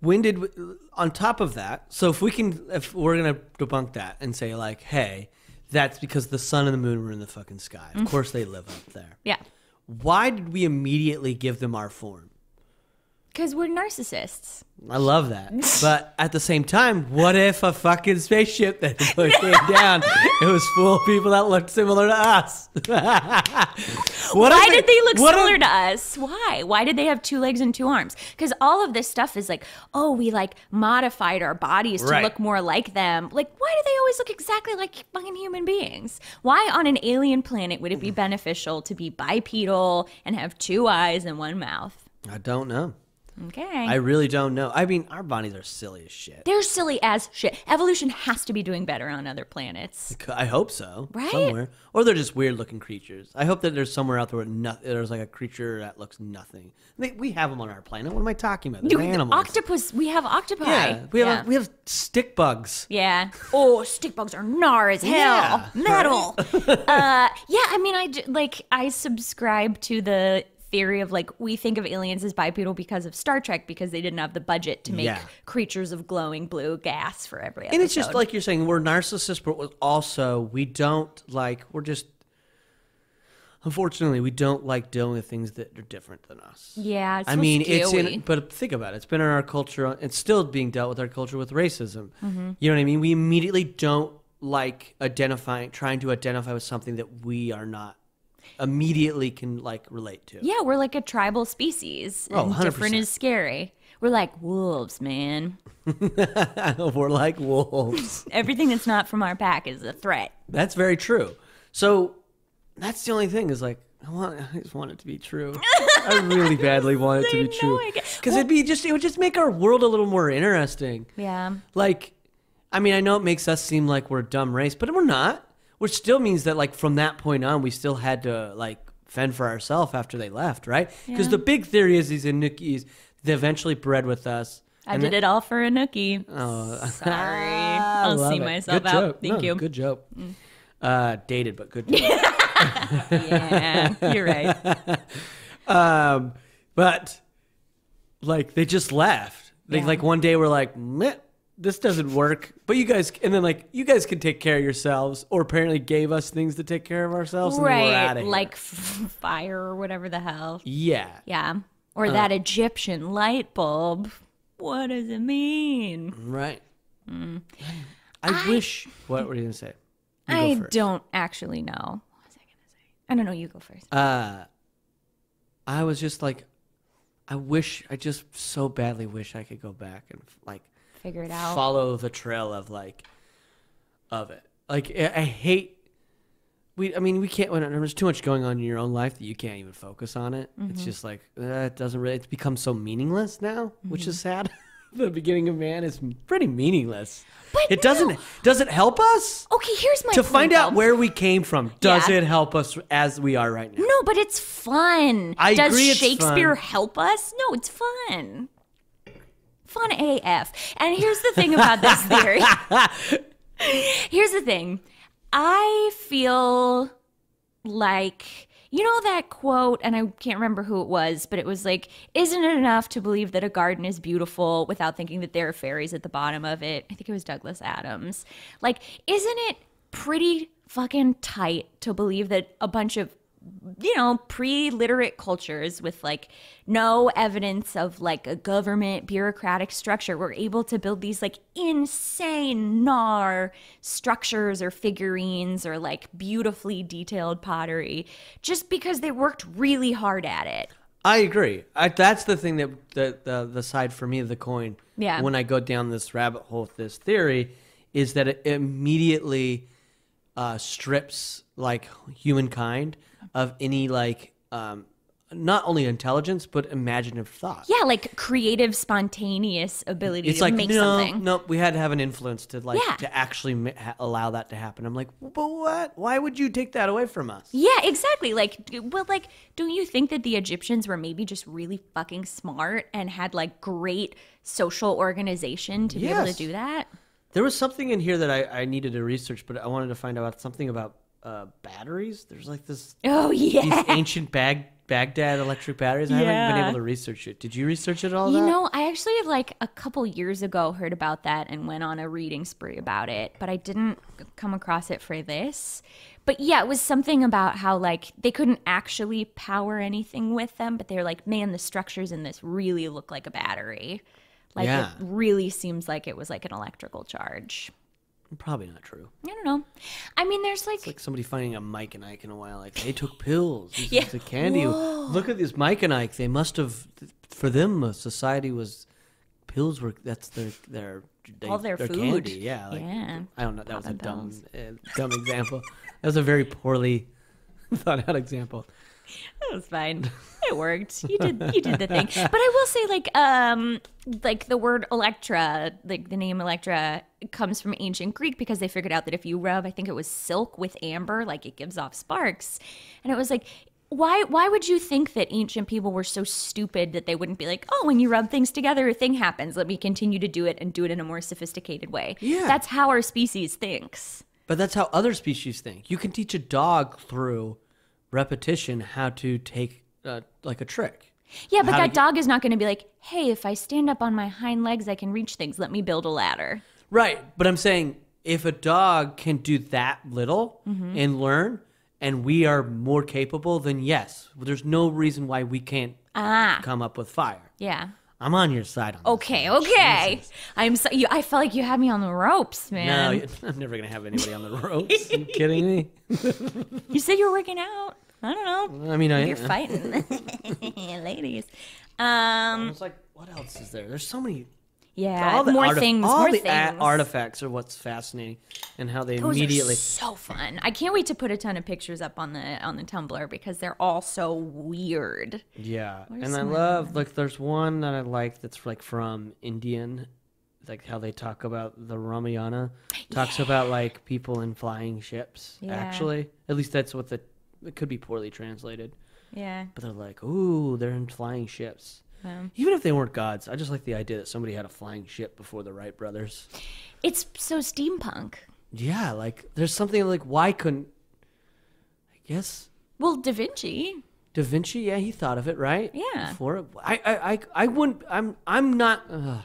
When did on top of that? So if we can, if we're gonna debunk that and say like, hey, that's because the sun and the moon were in the fucking sky. Of mm. course, they live up there. yeah, Why did we immediately give them our form? Because we're narcissists. I love that. But at the same time, what if a fucking spaceship that came down, it was full of people that looked similar to us? what Why did it- they look what if- similar to us? Why? Why did they have two legs and two arms? Because all of this stuff is like, oh, we like modified our bodies to look more like them. Like, why do they always look exactly like fucking human beings? Why on an alien planet would it be mm. beneficial to be bipedal and have two eyes and one mouth? I don't know. Okay. I really don't know. I mean, our bodies are silly as shit. They're silly as shit. Evolution has to be doing better on other planets. I hope so. Right? Somewhere. Or they're just weird looking creatures. I hope that there's somewhere out there where no, there's like a creature that looks nothing. They, we have them on our planet. What am I talking about? They're animals. Octopus, we have octopi. yeah, we have yeah. we have stick bugs. Yeah. Oh, stick bugs are gnar as hell. Yeah, Metal. uh, yeah. I mean, I like I subscribe to the theory of like we think of aliens as bipedal because of Star Trek because they didn't have the budget to make Yeah. creatures of glowing blue gas for every episode. And it's just like you're saying, we're narcissists, but also we don't like. We're just. Unfortunately, we don't like dealing with things that are different than us. yeah, it's I mean, it's in. But think about it. It's been in our culture. It's still being dealt with our culture with racism. Mm-hmm. You know what I mean? We immediately don't like identifying, trying to identify with something that we are not immediately can like relate to. Yeah, we're like a tribal species. Oh, and different 100%. is scary. We're like wolves, man. we're like wolves. Everything that's not from our pack is a threat. That's very true. So that's the only thing is like I want. I just want it to be true. I really badly want it to be true get- because it'd be just it would just make our world a little more interesting. Yeah. Like, I mean, I know it makes us seem like we're a dumb race, but we're not. Which still means that like from that point on, we still had to like fend for ourselves after they left, right? Because Yeah. the big theory is these Anunnakis they eventually bred with us. I did it all for a nookie. Oh, Sorry. I'll see it. myself Good out. joke. Thank No, you. Good joke. Uh, dated, but good. Yeah, you're right. um, but like they just left. They Yeah. like one day we're like, Meh, this doesn't work. But you guys, and then like you guys can take care of yourselves, or apparently gave us things to take care of ourselves. Right. Like fire or whatever the hell. yeah. Yeah. Or Uh. that Egyptian light bulb. What does it mean? Right. I, wish. What were you gonna say? You I first. don't actually know. What was I to say? I don't know. You go first. Uh, I was just like, I wish. I just so badly wish I could go back and like Figure it out. follow the trail of like of it. Like I, hate we. I mean, we can't. When there's too much going on in your own life that you can't even focus on it. Mm-hmm. It's just like uh, it doesn't really. It's become so meaningless now, which Mm-hmm. is sad. the beginning of man is pretty meaningless. But it doesn't. Does it help us Okay, here's my to find out though. where we came from? Does Yeah. it help us as we are right now? No, but it's fun. I Does agree Shakespeare help us? No, it's fun. Fun AF. And here's the thing about this theory. here's the thing. I feel like you know that quote and I can't remember who it was, but it was like isn't it enough to believe that a garden is beautiful without thinking that there are fairies at the bottom of it? I think it was Douglas Adams. Like isn't it pretty fucking tight to believe that a bunch of you know, pre-literate cultures with like no evidence of like a government bureaucratic structure were able to build these like insane gnar structures or figurines or like beautifully detailed pottery just because they worked really hard at it. I agree. I, that's the thing that the, the the side for me of the coin. Yeah. When I go down this rabbit hole with this theory, is that it immediately uh, strips like humankind of any like um, not only intelligence but imaginative thought. Yeah, like creative, spontaneous ability It's to like make no, something. no. We had to have an influence to like Yeah. to actually ma- ha- allow that to happen. I'm like, but what? Why would you take that away from us? Yeah, exactly. Like, well, like, don't you think that the Egyptians were maybe just really fucking smart and had like great social organization to be able to do that? There was something in here that I, I needed to research, but I wanted to find out something about uh, batteries. There's like this Oh yeah. these ancient Bag- Baghdad electric batteries. I haven't been able to research it. Did you research it all? You that? know, I actually like a couple years ago heard about that and went on a reading spree about it, but I didn't come across it for this. But yeah, it was something about how like they couldn't actually power anything with them, but they're like, man, the structures in this really look like a battery. Like Yeah. it really seems like it was like an electrical charge. Probably not true. I don't know. I mean, there's like, Like somebody finding a Mike and Ike in a while. Like they took pills. This Yeah. the candy. Look at this Mike and Ike. They must have. For them, society was pills were. That's their their. They, All their food. candy. Yeah. Like, Yeah. I don't know. That was a dumb uh, dumb example. That was a very poorly thought out example. That was fine. It worked. You did you did the thing. But I will say like um like the word Electra, like the name Electra comes from ancient Greek because they figured out that if you rub I think it was silk with amber, like it gives off sparks. And it was like why why would you think that ancient people were so stupid that they wouldn't be like, "Oh, when you rub things together, a thing happens. Let me continue to do it and do it in a more sophisticated way." Yeah. That's how our species thinks. But that's how other species think. You can teach a dog through repetition how to take uh, like a trick. Yeah, but How that get- dog is not going to be like, hey, if I stand up on my hind legs, I can reach things. Let me build a ladder. Right, but I'm saying if a dog can do that little Mm-hmm. and learn, and we are more capable, then yes, there's no reason why we can't Ah, come up with fire. yeah. I'm on your side on. Okay, okay. I'm so you, I felt like you had me on the ropes, man. No. I'm never gonna have anybody on the ropes. you kidding me? You said you were working out. I don't know. I mean, I. You're fighting, ladies. Um, It's like, what else is there? There's so many. Yeah, all the more artif- things. All more the things. artifacts are what's fascinating, and how they Those immediately. are so fun. I can't wait to put a ton of pictures up on the on the Tumblr because they're all so weird. Yeah, and I love like there's one that I like that's like from Indian, like how they talk about the Ramayana, talks about like people in flying ships. Yeah. Actually, at least that's what the it could be poorly translated, Yeah. but they're like, ooh, they're in flying ships. Um, Even if they weren't gods, I just like the idea that somebody had a flying ship before the Wright brothers. it's so steampunk. Yeah, like there's something like why couldn't I guess Well, Da Vinci. Da Vinci, yeah, he thought of it, right? Yeah. Before it, I, I, I, I wouldn't. I'm, I'm not. Uh,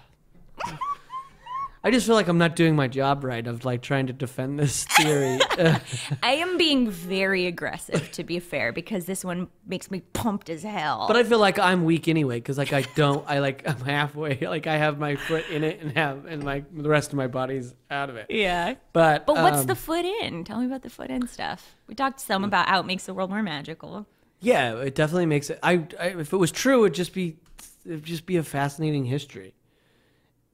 I just feel like I'm not doing my job right of like trying to defend this theory. I am being very aggressive to be fair because this one makes me pumped as hell. but I feel like I'm weak anyway because like I don't. I like I'm halfway. Like I have my foot in it and have and my the rest of my body's out of it. yeah. But But what's um, the foot in? Tell me about the foot in stuff. We talked some about how it makes the world more magical. Yeah, it definitely makes it. I, I if it was true, it'd just be it'd just be a fascinating history.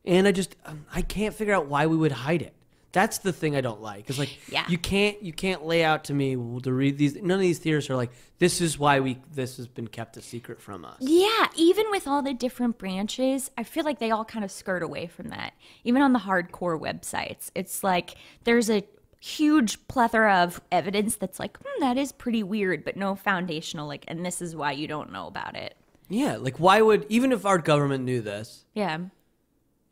And I just um, I can't figure out why we would hide it. That's the thing I don't like. Is like Yeah. you can't you can't lay out to me well, to read these. None of these theorists are like this is why we this has been kept a secret from us. Yeah, even with all the different branches, I feel like they all kind of skirt away from that. Even on the hardcore websites, it's like there's a huge plethora of evidence that's like, hmm, that is pretty weird, but no foundational, like, and this is why you don't know about it. Yeah, like why would even if our government knew this, Yeah.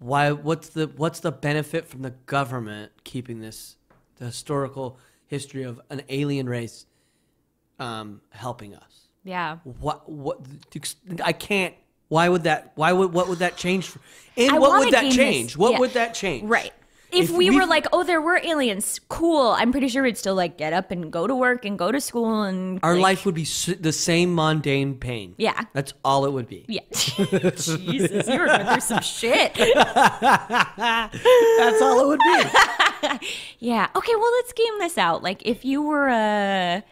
Why what's the what's the benefit from the government keeping this the historical history of an alien race um, helping us? Yeah. what what I can't why would that why would what would that change for, and I what would that change this- what yeah. would that change Right. If, If we, we- were like, oh, there were aliens, cool. I'm pretty sure we'd still like get up and go to work and go to school and our like, life would be s- the same mundane pain Yeah. that's all it would be Yeah. Jesus, you were going through some shit. that's all it would be Yeah. Okay. Well, let's game this out. Like, if you were a,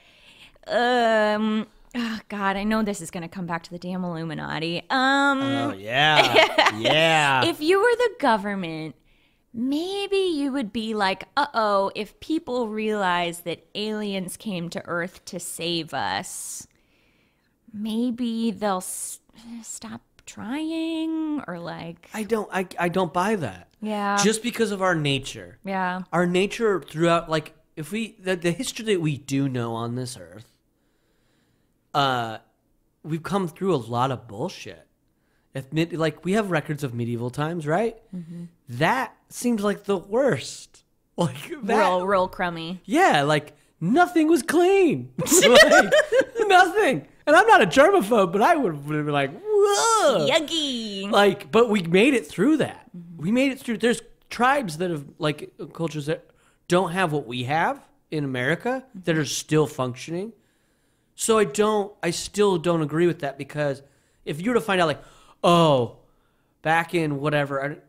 um, oh God, I know this is gonna come back to the damn Illuminati. Um, oh yeah yeah if you were the government, maybe you would be like, uh oh, if people realize that aliens came to Earth to save us, maybe they'll s- stop trying or like, I don't I, I don't buy that. Yeah, just because of our nature. Yeah, our nature throughout like if we the, the history that we do know on this earth uh we've come through a lot of bullshit. If like we have records of medieval times right? Mm-hmm. That seems like the worst. Like that, real, real crummy. yeah like nothing was clean. Like, nothing. And i'm not a germaphobe but i would have been like whoa. Yucky. like but we made it through that. Mm-hmm. We made it through there's tribes that have like uh, cultures that don't have what we have in america mm-hmm. that are still functioning. So i don't i still don't agree with that because if you were to find out like oh back in whatever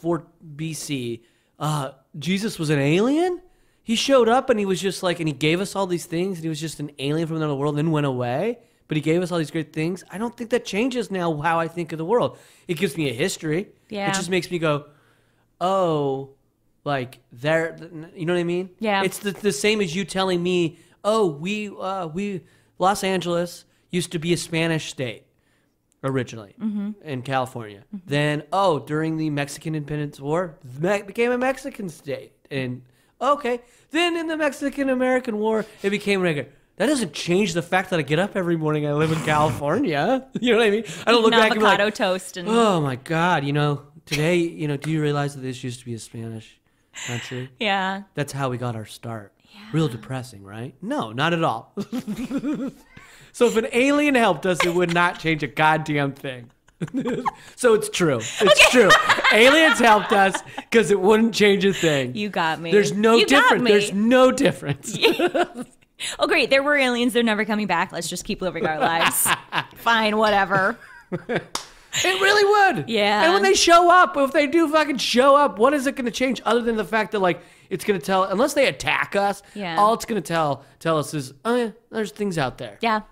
4 bc uh jesus was an alien? He showed up and he was just like and he gave us all these things and he was just an alien from another world and then went away but he gave us all these great things. I don't think that changes now how i think of the world. It gives me a history. Yeah. it just makes me go oh like there you know what i mean? Yeah. it's the, the same as you telling me oh we uh we los angeles used to be a spanish state originally mm-hmm. in california mm-hmm. then oh during the mexican independence war it became a mexican state and okay then in the mexican american war it became regular that doesn't change the fact that I get up every morning. I live in California. you know what I mean? I don't look An back and like, avocado toast and Oh my God! You know, today, you know, do you realize that this used to be a Spanish country? yeah. That's how we got our start. Real depressing, right? No, not at all. So if an alien helped us, it would not change a goddamn thing. so it's true. It's true. Aliens helped us because it wouldn't change a thing. You got me. There's no You difference. There's no difference. Oh, great. There were aliens. They're never coming back. Let's just keep living our lives. Fine, whatever. It really would. Yeah. And when they show up, if they do fucking show up, what is it going to change other than the fact that like it's going to tell unless they attack us, Yeah. all it's going to tell tell us is, "Oh yeah, there's things out there." Yeah.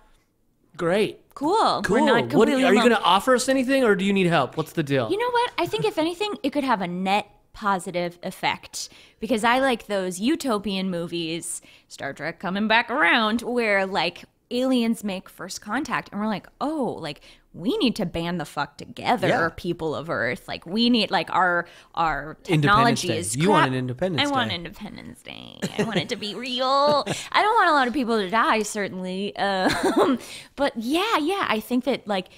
Great. Cool. Cool. We're not What, completely are you going to offer us anything or do you need help? What's the deal? You know what? I think if anything, it could have a net positive effect because I like those utopian movies, Star Trek coming back around, where like aliens make first contact and we're like, oh, like we need to band the fuck together, Yeah. people of Earth. Like we need like our our technology is You want crap. an Independence I want Day. Independence Day. I want it to be real. I don't want a lot of people to die, certainly. Um, but yeah, yeah, I think that like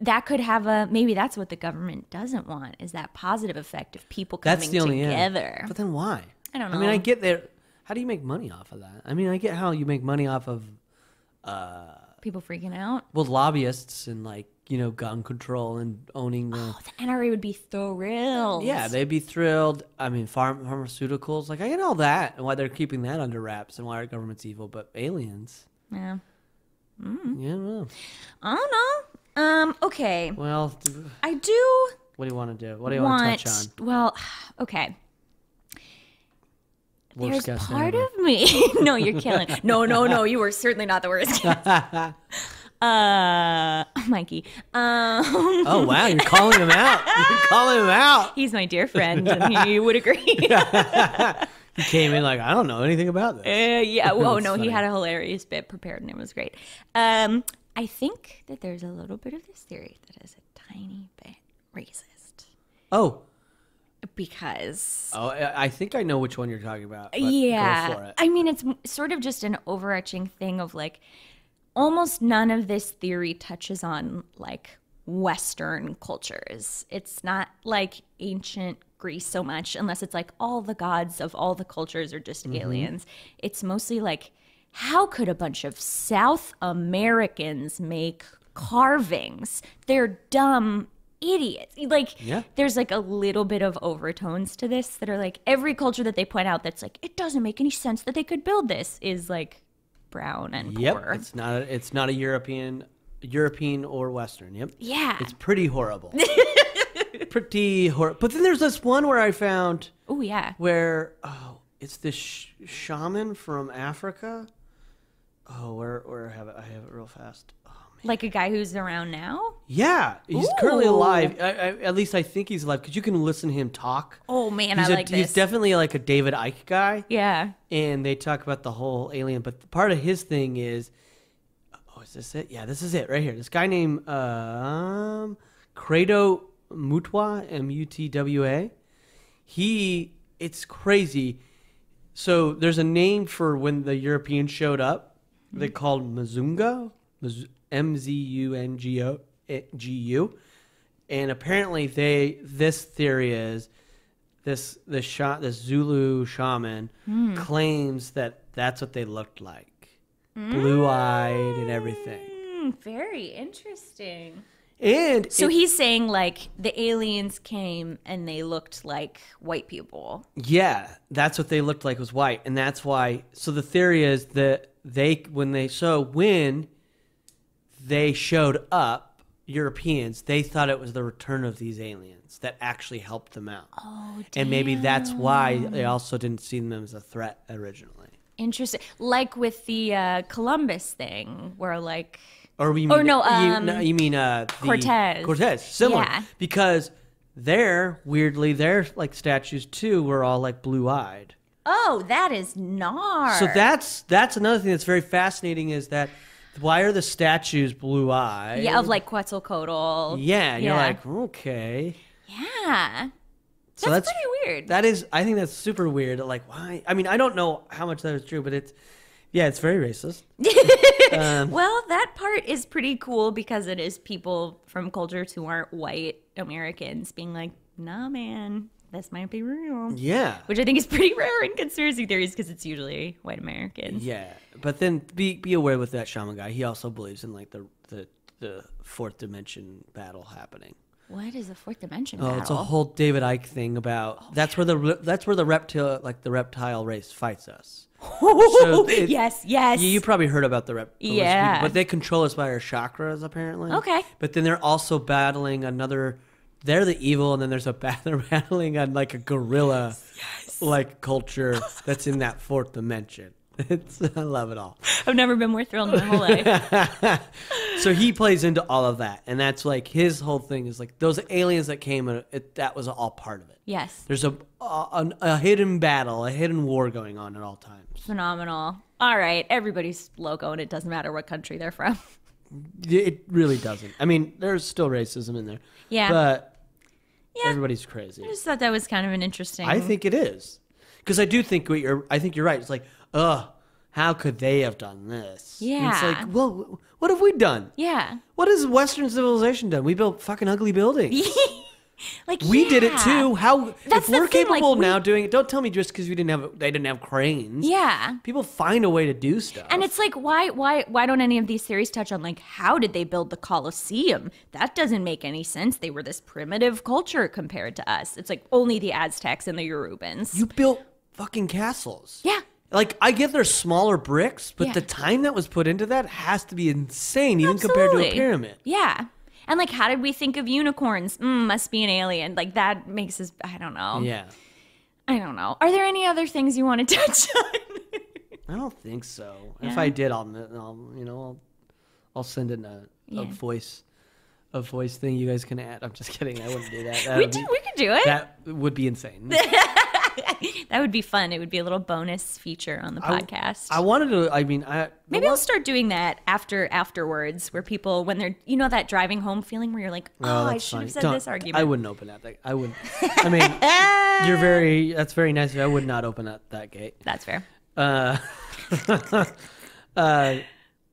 that could have a maybe that's what the government doesn't want is that positive effect of people coming That's the only yeah. together. But then why? I don't know. I mean, I get there. How do you make money off of that? I mean, I get how you make money off of people freaking out. well lobbyists and like you know gun control and owning the. The NRA would be thrilled. Yeah, they'd be thrilled. I mean, farm pharmaceuticals, like I get all that, and why they're keeping that under wraps, and why our government's evil. But aliens, yeah. yeah, I don't know. I don't know. Um. Okay. Well, I do what do you want to do? What do you want, want. to touch on? Well, okay. Worst There's part ever. of me. no, you're killing. No, no, no. You were certainly not the worst. guest. uh, Mikey. Um, Oh wow, you're calling him out. You're calling him out. he's my dear friend, and he would agree. He came in like I don't know anything about this. Uh, yeah. Oh no, he had a hilarious bit prepared, and it was great. Um, I think that there's a little bit of this theory that is a tiny bit racist Oh, because. oh, I think I know which one you're talking about. yeah, go for it. I mean, it's sort of just an overarching thing of like, almost none of this theory touches on like Western cultures. It's not like ancient Greece so much, unless it's like all the gods of all the cultures are just Mm-hmm. aliens. It's mostly like, how could a bunch of South Americans make carvings? They're dumb idiots. Like, Yeah. there's like a little bit of overtones to this that are like every culture that they point out that's like, it doesn't make any sense that they could build this is like brown and Yep, poor. it's not. A, it's not a European, European or Western. Yep. Yeah. It's pretty horrible. pretty horrible. But then there's this one where I found Oh yeah. where oh, it's this sh- shaman from Africa. Oh, where where have it? I have it real fast. Oh. Like a guy who's around now? Yeah, he's currently alive. I, I, at least I think he's alive because you can listen to him talk. Oh man, he's I a- like He's definitely like a David Icke guy. yeah. and they talk about the whole alien. But part of his thing is, oh, is this it? Yeah, this is it right here. This guy named um, Credo Mutwa, M U T W A. He, it's crazy. So there's a name for when the Europeans showed up. They called Mazunga, M Z U N G O G U, and apparently they this theory is this this shot this Zulu shaman hmm. claims that that's what they looked like, hmm. blue eyed and everything. Very interesting. And So it- he's saying like the aliens came and they looked like white people. yeah, that's what they looked like was white, and that's why. So the theory is that they when they so when they showed up, Europeans, they thought it was the return of these aliens that actually helped them out. Oh, damn. and maybe that's why they also didn't see them as a threat originally. Interesting. Like with the uh, Columbus thing, where like Or we Or mean, no, you, um, no, you mean uh, the Cortez. Cortez, similar, Yeah. because there weirdly their like statues too were all like blue eyed. oh, that is gnar. So that's that's another thing that's very fascinating is that why are the statues blue eyed? yeah, of like Quetzalcoatl. yeah, and you're like okay. yeah. So That's that's, pretty weird. That is, I think that's super weird. Like, why? I mean, I don't know how much that is true, but it's, yeah, it's very racist. um, Well, that part is pretty cool because it is people from cultures who aren't white Americans being like, nah, man, this might be real. Yeah. Which I think is pretty rare in conspiracy theories because it's usually white Americans. Yeah, but then be be aware with that shaman guy. He also believes in like the the the fourth dimension battle happening. What is the fourth dimension Oh, battle? it's a whole David Icke thing about oh, that's where the that's where the reptile like the reptile race fights us. So it- yes, yes. You, you probably heard about the rep. those Yeah. but they control us by our chakras apparently. Okay. But then they're also battling another. They're the evil, and then there's a bat- they're battling on like a gorilla, like culture that's in that fourth dimension. It's I love it all. I've never been more thrilled in my whole life. So he plays into all of that, and that's like his whole thing is like those aliens that came. uh, It, that was all part of it. Yes. There's a, a a hidden battle, a hidden war going on at all times. Phenomenal. All right. Everybody's loco, and it doesn't matter what country they're from. It really doesn't. I mean, there's still racism in there. Yeah. But Yeah. everybody's crazy. I just thought that was kind of an interesting. I think it is. Because I do think what you're. I think you're right. It's like, ugh, how could they have done this? And it's like, well, what have we done? Yeah. What has Western civilization done? We built fucking ugly buildings. like We did it too. How That's if we're thing, capable like, of now doing it? Don't tell me just because we didn't have they didn't have cranes. Yeah. People find a way to do stuff. And it's like, why, why, why don't any of these theories touch on like how did they build the Colosseum? That doesn't make any sense. They were this primitive culture compared to us. It's like only the Aztecs and the Yorubans. you built fucking castles. yeah, Like I get they're smaller bricks, but Yeah. the time that was put into that has to be insane, even compared to a pyramid. Yeah. And like, how did we think of unicorns? Mm, must be an alien. Like that makes us. I don't know. Yeah. I don't know. Are there any other things you want to touch on? I don't think so. If I did, I'll, I'll you know, I'll, I'll send in a, Yeah. a voice, a voice thing you guys can add. I'm just kidding. I wouldn't do that. That we do, be, we could do it. that would be insane. that would be fun. It would be a little bonus feature on the I- podcast. I wanted to. I mean, I Maybe I'll start doing that after afterwards, where people, when they're, you know, that driving home feeling where you're like, oh, I should fine. have said Don't- this argument. I wouldn't open that. I wouldn't. I mean, you're very. That's very nice. of you. I would not open that that gate. That's fair. Uh, uh,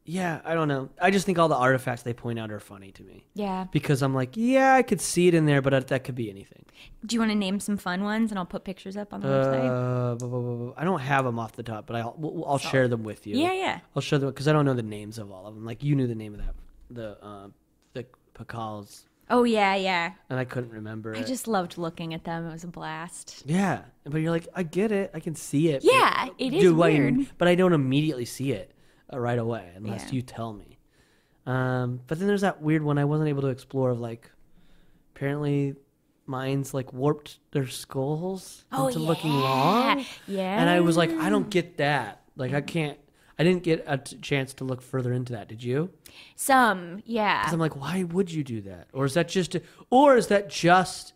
yeah, I don't know. I just think all the artifacts they point out are funny to me Yeah. because I'm like, yeah, I could see it in there, but that could be anything. Do you want to name some fun ones, and I'll put pictures up on the website? Uh, bu- bu- bu- bu- I don't have them off the top, but I'll we'll- I'll share them with you. Yeah, yeah. I'll share them because I don't know the names of all of them. Like you knew the name of that the uh, the Pakals, Oh yeah, yeah. and I couldn't remember I it. just loved looking at them. It was a blast. yeah, but you're like, I get it, I can see it. Yeah, it is do I- weird. but I don't immediately see it right away unless Yeah. you tell me. Um, but then there's that weird one I wasn't able to explore of like, apparently, Mayans like warped their skulls Oh, into looking long. Yeah. And I was like, I don't get that. Like, I can't. I didn't get a t- chance to look further into that. Did you? Some, yeah. Because I'm like, why would you do that? Or is that just, a, or is that just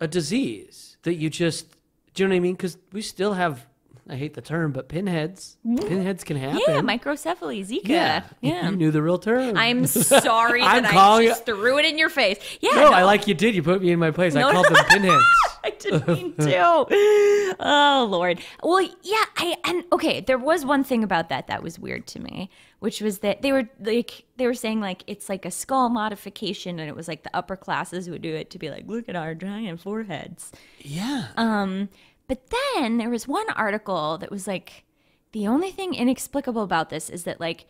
a disease that you just, do you know what I mean? Because we still have, I hate the term, but pinheads. Pinheads can happen. yeah, microcephaly, Zika. Yeah, Yeah. You knew the real term. I'm sorry I'm that I just threw it in your face. Yeah, no, I like you did. You put me in my place. No, I called them pinheads. I didn't mean to. Oh Lord. Well, yeah. I and okay. There was one thing about that that was weird to me, which was that they were like they were saying like it's like a skull modification, and it was like the upper classes would do it to be like, look at our giant foreheads. Yeah. Um, but then there was one article that was like, the only thing inexplicable about this is that like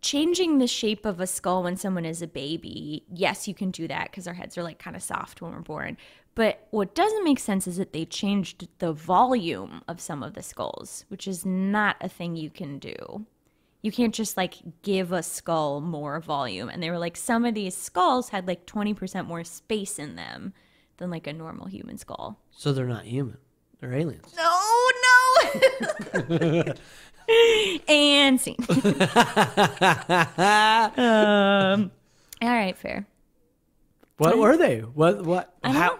changing the shape of a skull when someone is a baby, yes, you can do that because our heads are like kind of soft when we're born. But what doesn't make sense is that they changed the volume of some of the skulls, which is not a thing you can do. You can't just like give a skull more volume. And they were like, some of these skulls had like 20% more space in them than like a normal human skull. so they're not human. They're aliens. No, no. and scene. um, all right, fair. What were they? What? What? I don't how?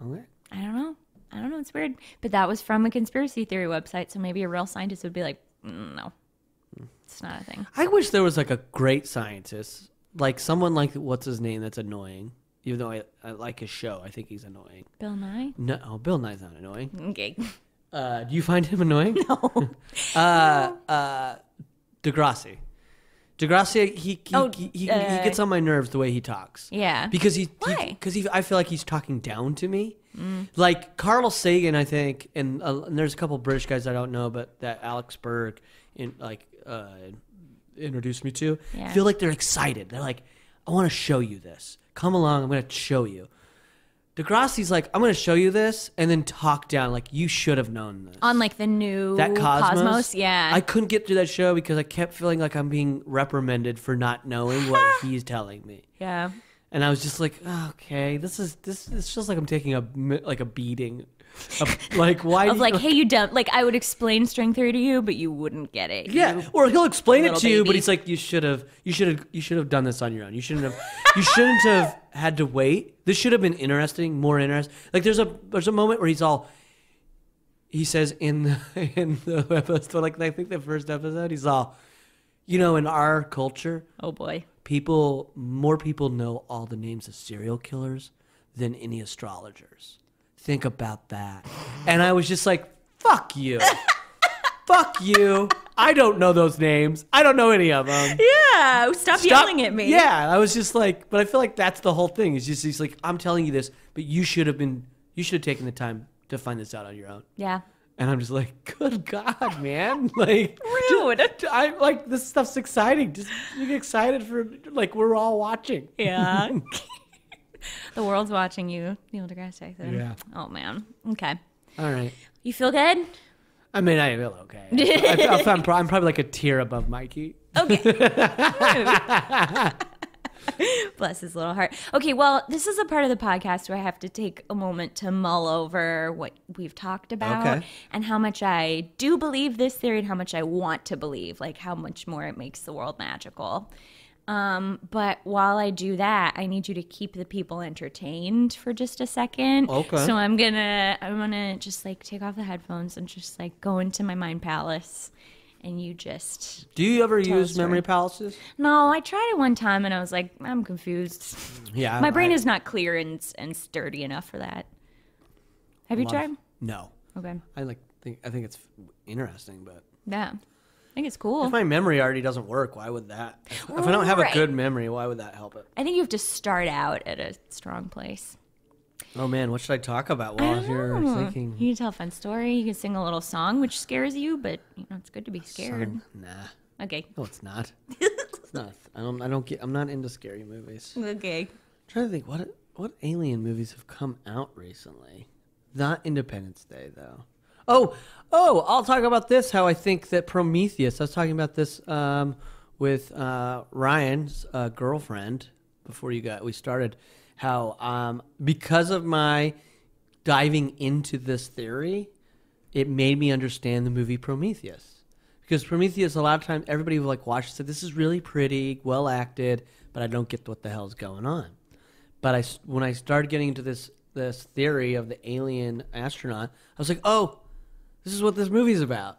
know. Okay. I don't know. I don't know. It's weird. But that was from a conspiracy theory website. So maybe a real scientist would be like, "Mm, no, it's not a thing. I wish there was like a great scientist, like someone like what's his name that's annoying. Even though I, I like his show, I think he's annoying. Bill Nye? No, oh, Bill Nye's not annoying. Okay. Uh, do you find him annoying? No. uh, uh, Degrassi. Degrassi, he he, Oh, he, he, uh, he gets on my nerves the way he talks. Yeah. because he Why? because he, I feel like he's talking down to me. Like Carl Sagan, I think, and, uh, and there's a couple British guys I don't know, but that Alex Berg in like uh, introduced me to. Yeah. feel like they're excited. They're like, I want to show you this. Come along, I'm going to show you. Degrassi's like, I'm going to show you this, and then talk down like you should have known this On like the new that Cosmos, yeah. I couldn't get through that show because I kept feeling like I'm being reprimanded for not knowing what he's telling me, yeah. and I was just like, oh, okay, this is this. This feels like I'm taking a like a beating. Of, like why? Of like, you, hey, you don't like. I would explain string theory to you, but you wouldn't get it. yeah, or he'll explain it to you, but he's like, you should have, you should have, you should have done this on your own. You shouldn't have, you shouldn't have had to wait. This should have been interesting, more interesting. Like there's a there's a moment where he's all. He says in the in the episode, like I think the first episode, he's all, you know, in our culture, Oh boy. people more people know all the names of serial killers than any astrologers. Think about that. And I was just like, fuck you. fuck you. I don't know those names. I don't know any of them. Yeah. Stop, Stop- yelling at me. Yeah, I was just like, but I feel like that's the whole thing. It's just he's like, I'm telling you this, but you should have been, you should have taken the time to find this out on your own. Yeah. And I'm just like, good God, man! Like, Rude. just- I like this stuff's exciting. Just get excited for like we're all watching. Yeah. the world's watching you, Neil deGrasse Tyson. Yeah. Oh man. Okay. All right. You feel good? I mean, I feel okay. I, I, I'm, pro- I'm probably like a tier above Mikey. Okay. Bless his little heart. Okay, well, this is a part of the podcast where I have to take a moment to mull over what we've talked about Okay. and how much I do believe this theory and how much I want to believe, like how much more it makes the world magical. Um, but while I do that, I need you to keep the people entertained for just a second. Okay. So I'm gonna I'm gonna just like take off the headphones and just like go into my mind palace and you just Do you ever use memory palaces? no, I tried it one time and I was like, I'm confused. Yeah. My brain I- is not clear and and sturdy enough for that. Have you tried? No. Okay. I like think I think it's interesting, but Yeah. I think it's cool. if my memory already doesn't work, why would that? If I don't have a good memory, why would that help it? I think you have to start out at a strong place. Oh man, what should I talk about while you're Oh, thinking? You can tell a fun story. You can sing a little song, which scares you, but you know it's good to be scared. Son, Nah. Okay. No, it's not. it's not. I don't. I don't get. I'm not into scary movies. Okay. trying to think what what alien movies have come out recently. Not Independence Day though. Oh, oh! I'll talk about this. How I think that Prometheus. I was talking about this um, with uh, Ryan's uh, girlfriend before you got we started. How um, because of my diving into this theory, it made me understand the movie Prometheus. Because Prometheus, a lot of times, everybody who like watched it said this is really pretty, well acted, but I don't get what the hell's going on. But I, when I started getting into this this theory of the alien astronaut, I was like, oh, this is what this movie's about.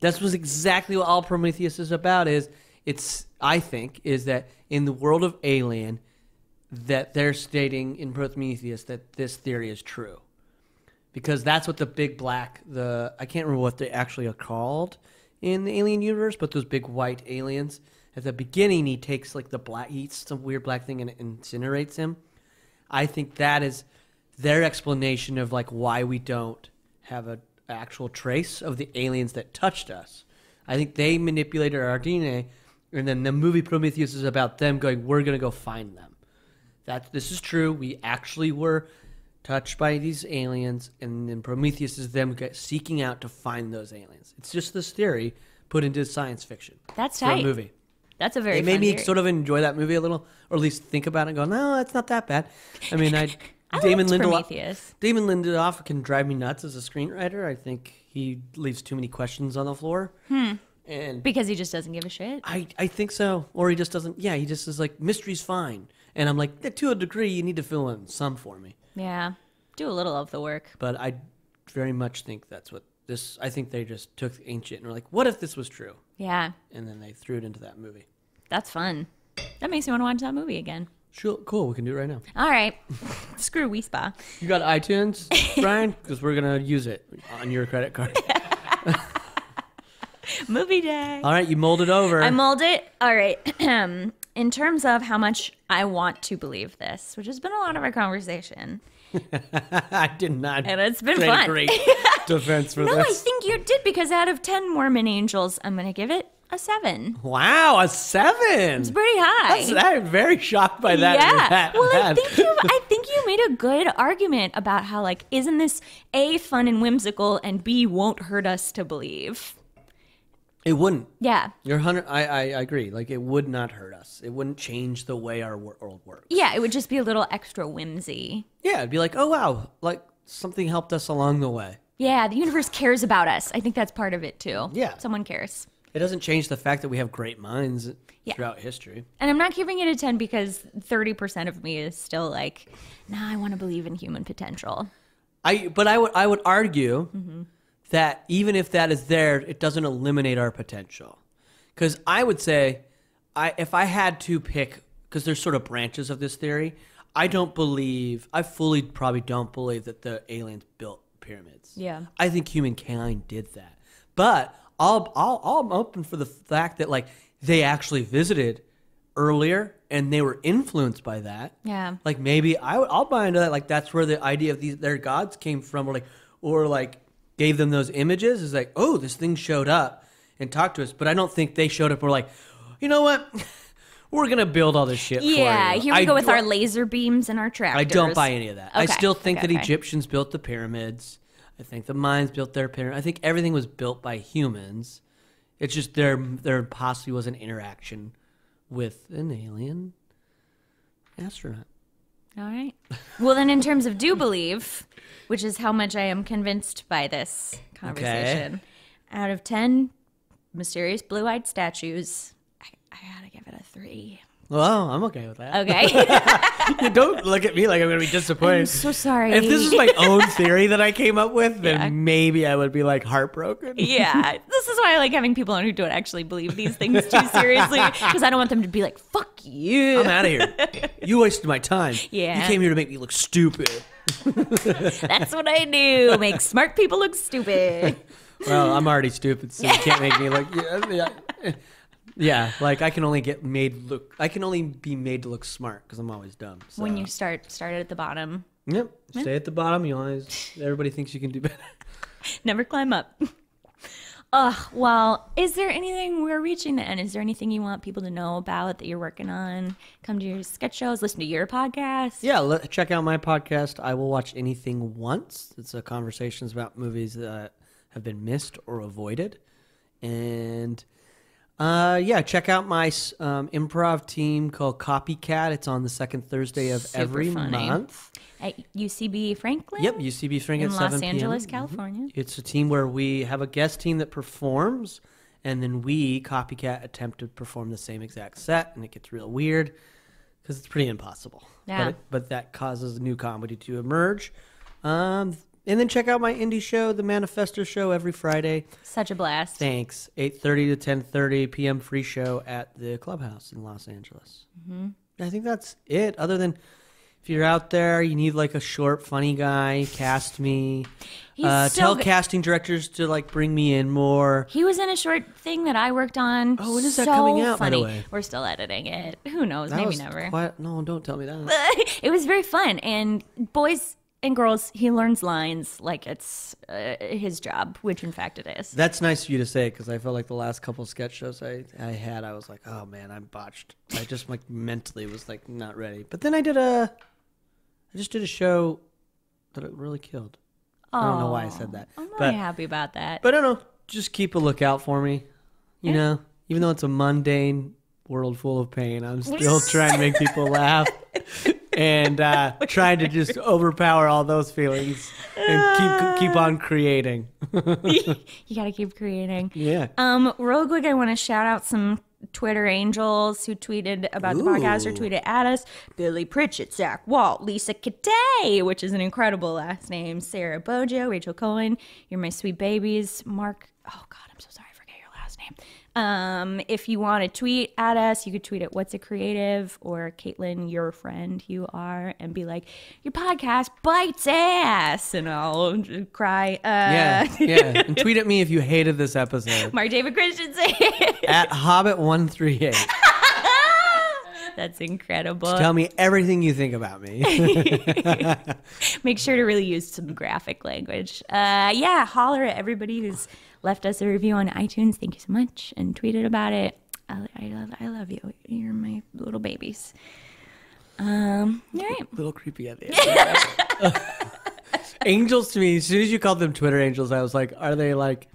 That's was exactly what all Prometheus is about. Is it's I think is that in the world of Alien, that they're stating in Prometheus that this theory is true because that's what the big black the I can't remember what they actually are called in the alien universe, but those big white aliens. At the beginning, he takes like the black, eats some weird black thing and incinerates him. I think that is their explanation of like why we don't have a actual trace of the aliens that touched us. I think they manipulated our DNA, and then the movie Prometheus is about them going, "We're gonna go find them." that this is true. We actually were touched by these aliens, and then Prometheus is them seeking out to find those aliens. It's just this theory put into science fiction. That's for a tight. movie. That's a very It made me theory. sort of enjoy that movie a little, or at least think about it and go, no, it's not that bad. I mean, I, I Damon liked Lindelof. Prometheus. Damon Lindelof can drive me nuts as a screenwriter. I think he leaves too many questions on the floor. Hmm. And because he just doesn't give a shit. I, I think so. Or he just doesn't. Yeah, he just is like mystery's fine. And I'm like, "Yeah, to a degree, you need to fill in some for me. Yeah. Do a little of the work. But I very much think that's what this. I think they just took ancient and were like, what if this was true? Yeah. And then they threw it into that movie. That's fun. That makes me want to watch that movie again. Sure, cool. We can do it right now. All right. Screw We Spa. You got iTunes, Brian? Because we're gonna use it on your credit card. Movie day. All right, you mold it over. I mold it. All right. In terms of how much I want to believe this, which has been a lot of our conversation, I did not. and it's been create fun. a great defense for this. no, I think you did because out of 10 Mormon angels, I'm going to give it a seven. Wow, a seven. It's pretty high. That's, I'm very shocked by that. yeah. that well, I think you I think you made a good argument about how like isn't this A fun and whimsical and B won't hurt us to believe. it wouldn't. Yeah. You're hundred. I, I I agree. Like it would not hurt us. It wouldn't change the way our world works. Yeah, it would just be a little extra whimsy. Yeah, it'd be like, oh wow, like something helped us along the way. Yeah, the universe cares about us. I think that's part of it too. Yeah. Someone cares. It doesn't change the fact that we have great minds Yeah. throughout history. And I'm not giving it a 10 because 30% of me is still like, nah, I want to believe in human potential. I but I would I would argue mm-hmm. that even if that is there, it doesn't eliminate our potential. Because I would say, I if I had to pick, because there's sort of branches of this theory. I don't believe. I fully probably don't believe that the aliens built pyramids. Yeah. I think humankind did that. But I'll, I'll, I'm open for the fact that like they actually visited earlier and they were influenced by that. Yeah. Like maybe I, would- I'll buy into that. Like that's where the idea of these their gods came from, or like or like gave them those images. Is like oh this thing showed up and talked to us, but I don't think they showed up. were like, you know what, we're gonna build all this shit. Yeah, here we I go with our laser beams and our tractors. I don't buy any of that. I still think okay, that okay. Egyptians built the pyramids. I think the Mayans built their pyramid. I think everything was built by humans. It's just there there possibly was an interaction with an alien astronaut. All right. Well, then, in terms of do believe, which is how much I am convinced by this conversation, out of 10 mysterious blue eyed statues, I, I gotta give it a three. Well, I'm okay with that. Okay. You don't look at me like I'm gonna be disappointed. I'm so sorry. if this is my own theory that I came up with, then Yeah. maybe I would be like heartbroken. yeah, this is why I like having people on who don't actually believe these things too seriously because I don't want them to be like, "Fuck you." I'm out of here. You wasted my time. Yeah. You came here to make me look stupid. That's what I do. Make smart people look stupid. Well, I'm already stupid, so you can't make me look. Yeah, yeah, yeah, like I can only get made look. I can only be made to look smart because I'm always dumb. So. When you start started at the bottom, yep, stay at the bottom. You always. Everybody thinks you can do better. never climb up. Ugh, well, is there anything we're reaching the end? Is there anything you want people to know about that you're working on? Come to your sketch shows, listen to your podcast. Yeah, let, check out my podcast. I will watch anything once. It's a conversations about movies that have been missed or avoided, and uh, yeah, check out my um, improv team called Copycat. It's on the second Thursday of Super every funny. month. At UCB Franklin? Yep, UCB Franklin at Los 7 p.m. Angeles, Mhm. California. It's a team where we have a guest team that performs, and then we, Copycat, attempt to perform the same exact set, and it gets real weird because it's pretty impossible. Yeah. But, it, but that causes a new comedy to emerge. Um, and then check out my indie show, The Manifesto Show, every Friday. Such a blast. Thanks. 8.30 to 10.30 p.m. free show at the Clubhouse in Los Angeles. Mm-hmm. I think that's it. Other than if you're out there, you need like a short, funny guy, cast me. He's Uh, so tell good. casting directors to like bring me in more. He was in a short thing that I worked on. Oh, when is that coming out, by the funny. way? We're still editing it. Who knows? That Maybe never. Quite, no, don't tell me that. it was very fun. And boys and girls, he learns lines like it's uh, his job, which in fact it is. That's nice of you to say because I felt like the last couple sketch shows I, I had, I was like, oh man, I'm botched. I just like mentally was like not ready. But then I did a, I just did a show that it really killed. I don't know why I said that, I'm really but happy about that. but I don't know. Just keep a lookout for me. You Yeah. know, even though it's a mundane world full of pain, I'm still trying to make people laugh and uh, trying to just overpower all those feelings and keep keep on creating. you got to keep creating. yeah. Um, real quick, I want to shout out some Twitter angels who tweeted about the podcast or tweeted at us. Billy Pritchett, Zach Walt, Lisa Kate, which is an incredible last name. Sarah Bojo, Rachel Cohen, you're my sweet babies. Mark, oh God, I'm so sorry, I forget your last name. Um, if you want to tweet at us, you could tweet at What's a Creative or Katelyn, your friend you are, and be like, Your podcast bites ass. And I'll cry. Uh, Yeah, yeah. And tweet at me if you hated this episode Mark David Christenson. at Hobbit138. That's incredible. Tell me everything you think about me. Make sure to really use some graphic language. Uh, yeah, holler at everybody who's left us a review on iTunes. Thank you so much. And tweeted about it. I, I, love, I love you. You're my little babies. Um, all right. A little creepy at the end. angels to me, as soon as you called them Twitter angels, I was like, are they like?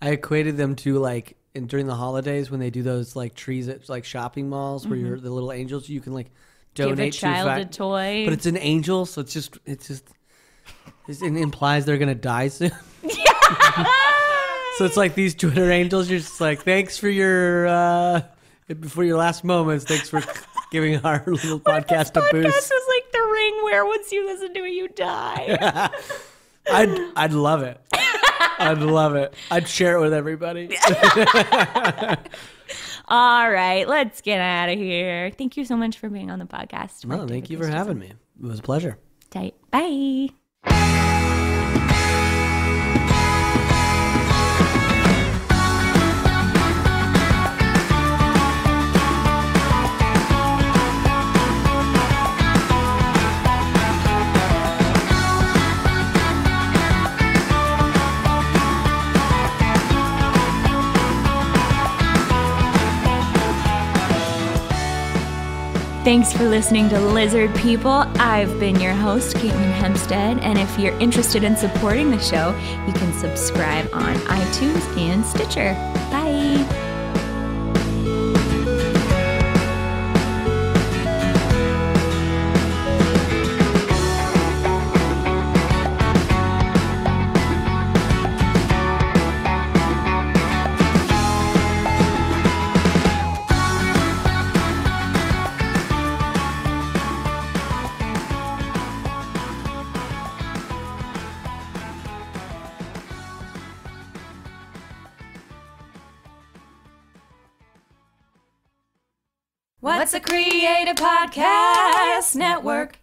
I equated them to like in, during the holidays when they do those like trees at like shopping malls where you're the little angels. You can like Give donate a child to a toy. but it's an angel, so it's just it's just it implies they're gonna die soon. so it's like these Twitter angels. You're just like, thanks for your uh for your last moments. Thanks for giving our little podcast a podcast boost. was like the ring where once you listen to it, you die. I'd I'd love it. I'd love it. I'd share it with everybody. All right, let's get out of here. Thank you so much for being on the podcast. No, thank you for having me. It was a pleasure. Tight. Bye. Thanks for listening to Lizard People. I've been your host, Katelyn Hempstead, and if you're interested in supporting the show, you can subscribe on iTunes and Stitcher. Bye. What's a Creative Podcast Network?